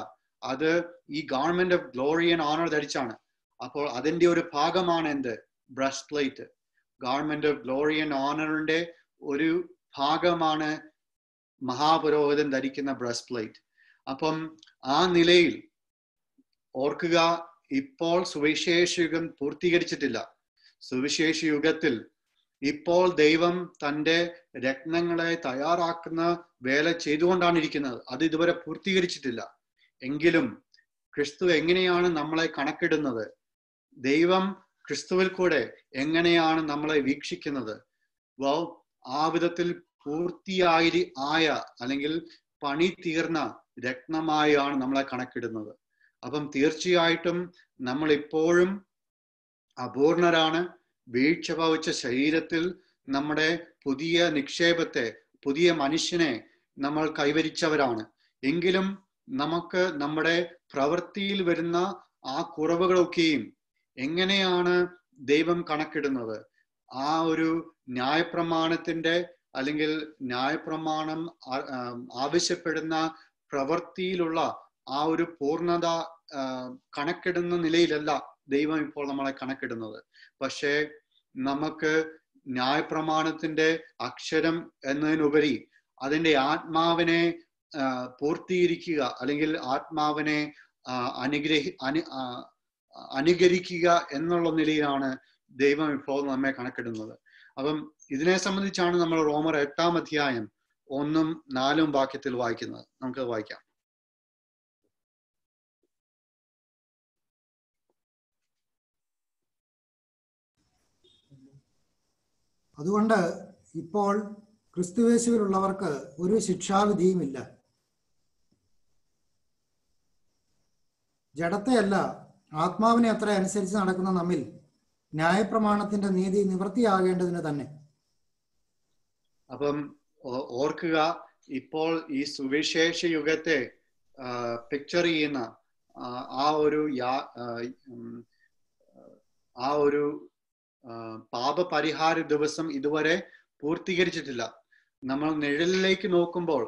അത് ഈ government of glory and honour ധരിച്ചാണ്. അപ്പോൾ അതിന്റെ ഒരു ഭാഗമാണ് എന്ത്? Breastplate government of glory and ഓണറിന്റെ ഒരു ഭാഗമാണ് മഹാപുരോഹിതൻ ധരിക്കുന്ന ബ്രസ്റ്റ് പ്ലേറ്റ് അപ്പം ആ നിലയിൽ ഓർക്കുക ഇപ്പോൾ സുവിശേഷ യുഗം പൂർത്തീകരിച്ചിട്ടില്ല. സുവിശേഷ യുഗത്തിൽ ഇപ്പോൾ ദൈവം തന്റെ രത്നങ്ങളെ തയ്യാറാക്കുന്ന വേല ചെയ്തുകൊണ്ടാണ് ഇരിക്കുന്നത് അത് ഇതുവരെ പൂർത്തീകരിച്ചിട്ടില്ല. എങ്കിലും ക്രിസ്തു എങ്ങനെയാണ് നമ്മളെ കണക്കിടുന്നത്? ദൈവം ക്രിസ്തുവിൽ കൂടെ എങ്ങനെയാണ് നമ്മളെ വീക്ഷിക്കുന്നത്? വോ ആ വിധത്തിൽ പൂർത്തിയായി ആയ അല്ലെങ്കിൽ പണി തീർന്ന രത്നമായാണ് നമ്മളെ കണക്കിടുന്നത്. അപ്പം തീർച്ചയായിട്ടും നമ്മൾ ഇപ്പോഴും അപൂർണരാണ്. വീഴ്ച ഭവിച്ച ശരീരത്തിൽ നമ്മുടെ പുതിയ നിക്ഷേപത്തെ പുതിയ മനുഷ്യനെ നമ്മൾ കൈവരിച്ചവരാണ്. എങ്കിലും നമുക്ക് നമ്മുടെ പ്രവൃത്തിയിൽ വരുന്ന ആ കുറവുകളൊക്കെയും എങ്ങനെയാണ് ദൈവം കണക്കിടുന്നത്? ആ ഒരു ന്യായപ്രമാണത്തിന്റെ അല്ലെങ്കിൽ ന്യായപ്രമാണം ആവശ്യപ്പെടുന്ന പ്രവൃത്തിയിലുള്ള ആ ഒരു പൂർണത കണക്കിടുന്ന നിലയിലല്ല ദൈവം ഇപ്പോൾ നമ്മളെ കണക്കിടുന്നത്. പക്ഷേ നമുക്ക് ന്യായപ്രമാണത്തിന്റെ അക്ഷരം എന്നതിനുപരി അതിന്റെ ആത്മാവിനെ പൂർത്തീകരിക്കുക അല്ലെങ്കിൽ ആത്മാവിനെ അനുഗ്രഹി അനു അനുകരിക്കുക എന്നുള്ള നിലയിലാണ് ദൈവം ഇപ്പോൾ നമ്മെ കണക്കിടുന്നത്. അപ്പം ഇതിനെ സംബന്ധിച്ചാണ് നമ്മൾ റോമർ എട്ടാം അധ്യായം ഒന്നും നാലും വാക്യത്തിൽ വായിക്കുന്നത്. നമുക്ക് വായിക്കാം. അതുകൊണ്ട് ഇപ്പോൾ ക്രിസ്തുവേശുവിലുള്ളവർക്ക് ഒരു ശിക്ഷാവിധിയുമില്ല. ജഡത്തെയല്ല ആത്മാവിനെ അത്ര അനുസരിച്ച് നടക്കുന്ന നമ്മിൽ ന്യായപ്രമാണത്തിന്റെ നീതി നിവൃത്തിയാകേണ്ടതിന് തന്നെ. അപ്പം ഓർക്കുക ഇപ്പോൾ ഈ സുവിശേഷ യുഗത്തെ പിക്ചർ ചെയ്യുന്ന ആ ഒരു ആ ഒരു പാപപരിഹാര ദിവസം ഇതുവരെ പൂർത്തീകരിച്ചിട്ടില്ല. നമ്മൾ നിഴലിലേക്ക് നോക്കുമ്പോൾ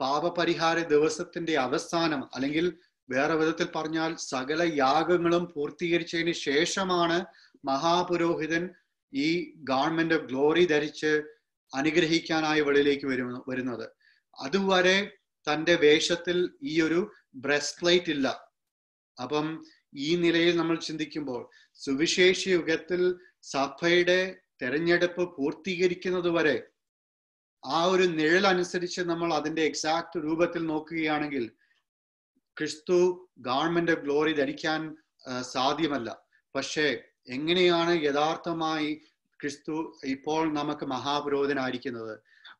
പാപപരിഹാര ദിവസത്തിന്റെ അവസാനം അല്ലെങ്കിൽ വേറെ വിധത്തിൽ പറഞ്ഞാൽ സകല യാഗങ്ങളും പൂർത്തീകരിച്ചതിന് ശേഷമാണ് മഹാപുരോഹിതൻ ഈ ഗവൺമെന്റ് ഓഫ് ഗ്ലോറി ധരിച്ച് അനുഗ്രഹിക്കാനായി വെളിയിലേക്ക് വരും വരുന്നത്. അതുവരെ തന്റെ വേഷത്തിൽ ഈ ഒരു ബ്രസ്പ്ലേറ്റ് ഇല്ല. അപ്പം ഈ നിലയിൽ നമ്മൾ ചിന്തിക്കുമ്പോൾ സുവിശേഷ യുഗത്തിൽ സഭയുടെ തെരഞ്ഞെടുപ്പ് പൂർത്തീകരിക്കുന്നത് വരെ ആ ഒരു നിഴൽ അനുസരിച്ച് നമ്മൾ അതിന്റെ എക്സാക്ട് രൂപത്തിൽ നോക്കുകയാണെങ്കിൽ ക്രിസ്തു ഗവൺമെന്റ് ഓഫ് ഗ്ലോറി ധരിക്കാൻ സാധ്യമല്ല. പക്ഷേ എങ്ങനെയാണ് യഥാർത്ഥമായി ക്രിസ്തു ഇപ്പോൾ നമുക്ക് മഹാപുരോഹിതനായിരിക്കുന്നത്?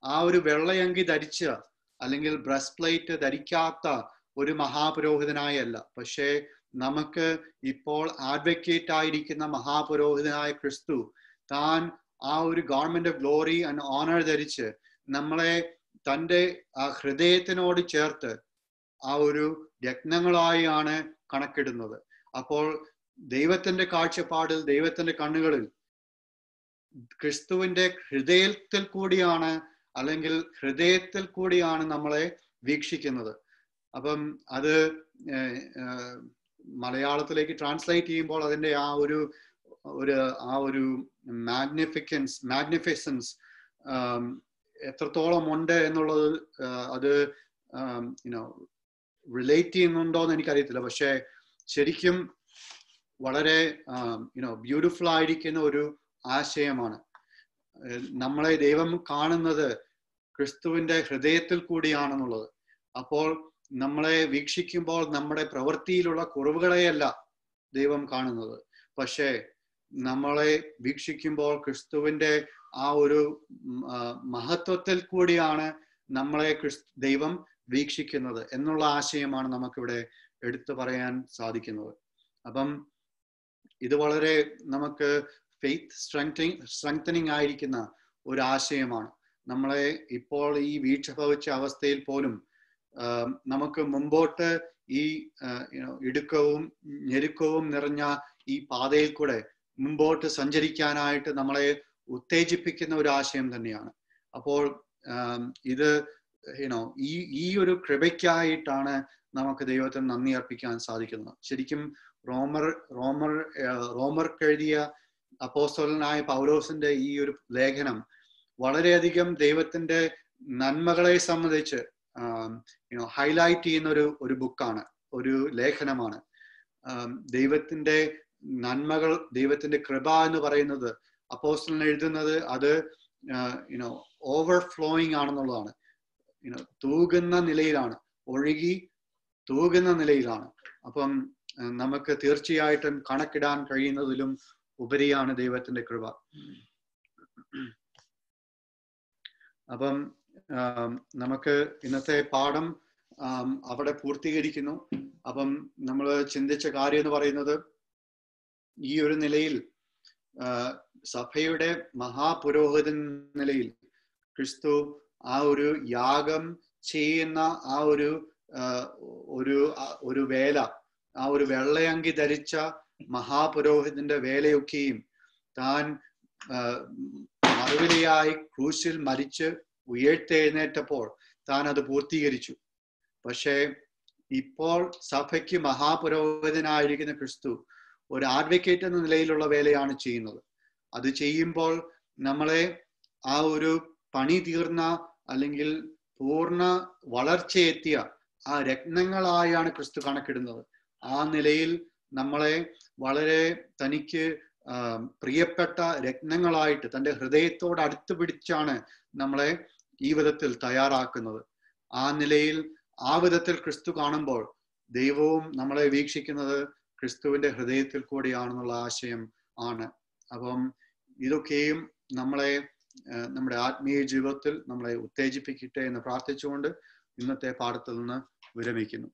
ആ ഒരു വെള്ളയങ്കി ധരിച്ച് അല്ലെങ്കിൽ ബ്രസ് പ്ലേറ്റ് ധരിക്കാത്ത ഒരു മഹാപുരോഹിതനായല്ല പക്ഷേ നമുക്ക് ഇപ്പോൾ ആഡ്വക്കേറ്റ് ആയിരിക്കുന്ന മഹാപുരോഹിതനായ ക്രിസ്തു താൻ ആ ഒരു government of glory and honour ധരിച്ച് നമ്മളെ തന്റെ ആ ഹൃദയത്തിനോട് ചേർത്ത് ആ ഒരു യജ്ഞങ്ങളായാണ് കണക്കിടുന്നത്. അപ്പോൾ ദൈവത്തിന്റെ കാഴ്ചപ്പാടിൽ ദൈവത്തിന്റെ കണ്ണുകളിൽ. ക്രിസ്തുവിന്റെ ഹൃദയത്തിൽ കൂടിയാണ് അല്ലെങ്കിൽ ഹൃദയത്തിൽ കൂടിയാണ് നമ്മളെ വീക്ഷിക്കുന്നത്. അപ്പം അത് മലയാളത്തിലേക്ക് ട്രാൻസ്ലേറ്റ് ചെയ്യുമ്പോൾ അതിന്റെ ആ ഒരു ഒരു ആ ഒരു മാഗ്നിഫിക്കൻസ് മാഗ്നിഫിസൻസ് എത്രത്തോളം ഉണ്ട് എന്നുള്ളത് അത് റിലേറ്റ് ചെയ്യുന്നുണ്ടോ എന്ന് എനിക്കറിയത്തില്ല. പക്ഷേ ശരിക്കും വളരെ യുനോ ബ്യൂട്ടിഫുൾ ആയിരിക്കുന്ന ഒരു ആശയമാണ്. നമ്മളെ ദൈവം കാണുന്നത് ക്രിസ്തുവിന്റെ ഹൃദയത്തിൽ കൂടിയാണെന്നുള്ളത്. അപ്പോൾ നമ്മളെ വീക്ഷിക്കുമ്പോൾ നമ്മുടെ പ്രവൃത്തിയിലുള്ള കുറവുകളെയല്ല ദൈവം കാണുന്നത്. പക്ഷേ നമ്മളെ വീക്ഷിക്കുമ്പോൾ ക്രിസ്തുവിന്റെ ആ ഒരു മഹത്വത്തിൽ കൂടിയാണ് നമ്മളെ ക്രിസ്തു ദൈവം വീക്ഷിക്കുന്നത് എന്നുള്ള ആശയമാണ് നമുക്കിവിടെ എടുത്തു പറയാൻ സാധിക്കുന്നത്. അപ്പം ഇത് വളരെ നമുക്ക് ഫെയ്ത്ത് സ്ട്രെങ്തനിങ് സ്ട്രെങ്തനിങ് ആയിരിക്കുന്ന ഒരു ആശയമാണ് നമ്മളെ ഇപ്പോൾ ഈ വീഴ്ച ഭവിച്ച അവസ്ഥയിൽ പോലും നമുക്ക് മുമ്പോട്ട് ഈ ഇടുക്കവും ഞെരുക്കവും നിറഞ്ഞ ഈ പാതയിൽ കൂടെ മുമ്പോട്ട് സഞ്ചരിക്കാനായിട്ട് നമ്മളെ ഉത്തേജിപ്പിക്കുന്ന ഒരു ആശയം തന്നെയാണ്. അപ്പോൾ ഇത് യുനോ ഈ ഈ ഒരു കൃപയ്ക്കായിട്ടാണ് നമുക്ക് ദൈവത്തിന് നന്ദി അർപ്പിക്കാൻ സാധിക്കുന്നത്. ശരിക്കും റോമർ റോമർ റോമർക്ക് എഴുതിയ അപ്പോസ്തലനായ പൗലോസിന്റെ ഈ ഒരു ലേഖനം വളരെയധികം ദൈവത്തിന്റെ നന്മകളെ സംബന്ധിച്ച് ഹൈലൈറ്റ് ചെയ്യുന്ന ഒരു ഒരു ബുക്കാണ് ഒരു ലേഖനമാണ്. ദൈവത്തിന്റെ നന്മകൾ ദൈവത്തിന്റെ കൃപ എന്ന് പറയുന്നത് അപ്പോസ്റ്റലിന് എഴുതുന്നത് അത് യുനോ ഓവർഫ്ലോയിങ് ആണെന്നുള്ളതാണ്. യുനോ തൂകുന്ന നിലയിലാണ്. ഒഴുകി തൂകുന്ന നിലയിലാണ്. അപ്പം നമുക്ക് തീർച്ചയായിട്ടും കണക്കിടാൻ കഴിയുന്നതിലും ഉപരിയാണ് ദൈവത്തിന്റെ കൃപ. അപ്പം നമുക്ക് ഇന്നത്തെ പാഠം അവിടെ പൂർത്തീകരിക്കുന്നു. അപ്പം നമ്മൾ ചിന്തിച്ച കാര്യം എന്ന് പറയുന്നത് ഈ ഒരു നിലയിൽ സഭയുടെ മഹാപുരോഹിതൻ നിലയിൽ ക്രിസ്തു ആ ഒരു യാഗം ചെയ്യുന്ന ആ ഒരു ഒരു ഒരു വേല ആ ഒരു വെള്ളയങ്കി ധരിച്ച മഹാപുരോഹിതന്റെ വേലയൊക്കെയും താൻ മറുപടിയായി ക്രൂശിൽ മരിച്ച് ഉയർത്തെഴുന്നേറ്റപ്പോൾ താൻ അത് പൂർത്തീകരിച്ചു. പക്ഷേ ഇപ്പോൾ സഭയ്ക്ക് മഹാപുരോഹിതനായിരിക്കുന്ന ക്രിസ്തു ഒരു ആഡ്വക്കേറ്റ് എന്ന നിലയിലുള്ള വേലയാണ് ചെയ്യുന്നത്. അത് ചെയ്യുമ്പോൾ നമ്മളെ ആ ഒരു പണി തീർന്ന അല്ലെങ്കിൽ പൂർണ വളർച്ചയെത്തിയ ആ രത്നങ്ങളായാണ് ക്രിസ്തു കണക്കിടുന്നത്. ആ നിലയിൽ നമ്മളെ വളരെ തനിക്ക് പ്രിയപ്പെട്ട രത്നങ്ങളായിട്ട് തന്റെ ഹൃദയത്തോട് അടുത്ത് പിടിച്ചാണ് നമ്മളെ ഈ വിധത്തിൽ തയ്യാറാക്കുന്നത്. ആ നിലയിൽ ആ വിധത്തിൽ ക്രിസ്തു കാണുമ്പോൾ ദൈവവും നമ്മളെ വീക്ഷിക്കുന്നത് ക്രിസ്തുവിന്റെ ഹൃദയത്തിൽ കൂടിയാണെന്നുള്ള ആശയം ആണ്. അപ്പം ഇതൊക്കെയും നമ്മളെ നമ്മുടെ ആത്മീയ ജീവിതത്തിൽ നമ്മളെ ഉത്തേജിപ്പിക്കട്ടെ എന്ന് പ്രാർത്ഥിച്ചുകൊണ്ട് ഇന്നത്തെ പാഠത്തിൽ നിന്ന് വിരമിക്കുന്നു.